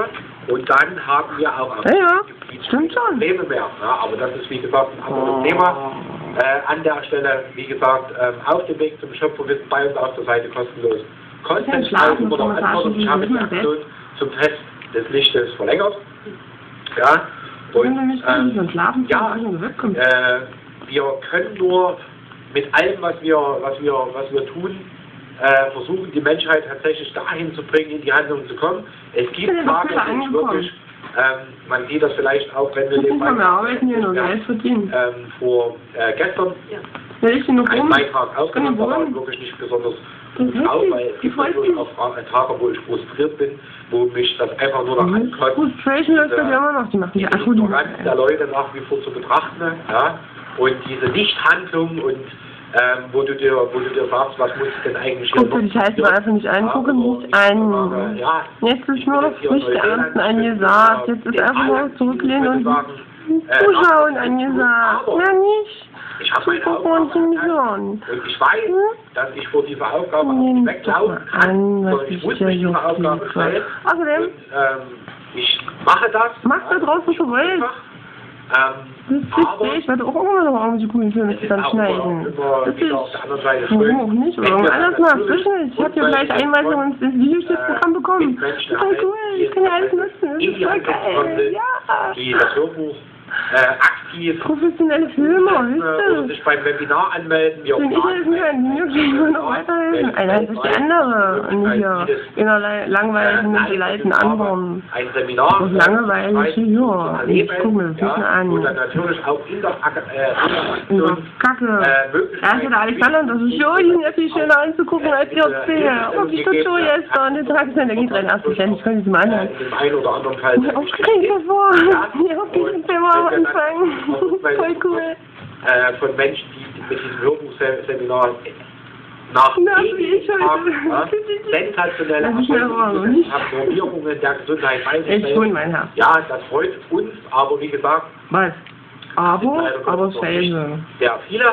und dann haben wir auch ja, ja. Stimmt schon. Probleme mehr. Ja, aber das ist wie gesagt ein anderes oh. Thema. Äh, an der Stelle, wie gesagt, ähm, auf dem Weg zum Schöpferwissen bei uns auf der Seite kostenlos. Content schreiben oder antworten. Ich habe die Aktion zum Test des Lichtes verlängert. Ja. Und, ähm, ja, äh, wir können nur mit allem, was wir, was wir, was wir tun, äh, versuchen, die Menschheit tatsächlich dahin zu bringen, in die Handlung zu kommen. Es gibt Tage, die wirklich, ähm, man sieht das vielleicht auch, wenn wir den Beitrag ähm, vor äh, gestern ja. einen Beitrag aufgenommen, da war wirklich nicht besonders gut auf, weil es gibt natürlich auch Tage, wo ich frustriert bin, wo mich das einfach nur noch ankotzt. Frustration ist ja immer noch, die macht die Ignoranz der Leute nach wie vor zu betrachten, ja, und diese Nichthandlung und ähm, wo du dir, wo du dir sagst, was muss ich denn eigentlich hier Guck dir die Scheiße mal einfach nicht angucken, nicht ein. Ja, jetzt ist nur noch frisch geernten angesagt, jetzt ist einfach nur zurücklehnen und zuschauen angesagt. Ja, nicht. Ich habe meine Aufgabe und ich weiß, hm? dass ich vor dieser Aufgabe auch nicht weglaufen kann, sondern ich muss mich dieser Aufgabe stellen. Außerdem, und, ähm, ich mache das. Mach da draußen schon Welt. Ähm, Das ist witzig, ich werde auch irgendwann noch irgendwelche coolen Filme ist immer, schneiden. immer Das ist, warum auch nicht, oder wir alles mal frischen. Ich habe hier gleich Umwelt Einweisung von, ins Videospielprogramm äh, bekommen. Menschen Total erhalten, cool, ich kann ja alles nutzen, das ist voll geil. Ja, das äh, aktiv professionelle Filme, äh, oder sich beim Webinar anmelden, wie auch Wenn ich helfen kann, die mir können noch weiterhelfen. Einer sich die andere und hier in einer langweiligen, leiten anderen. ein Seminar. Ist langweilig, ja. Ich guck mir das nicht an. Wo dann natürlich auch in der, äh, Ja, Kacke. äh, der Alexander und das ist sind ja viel schöner anzugucken als die Erzähler. Oh, wie tut jo jetzt da? Und den Tag ist dann der geht rein, erst ich kann es mal äh, anhören. dem einen oder anderen Fall Ja, aufgeregt davor. Ja, bin mal am Anfang. Voll cool. äh, von Menschen, die mit diesem Hörbuchseminar nach Na, ja, sensationelle ja? Transformierungen der Gesundheit Herz. Ja, das freut uns, aber wie gesagt, Was? Aber, aber Felsen. sehr viele.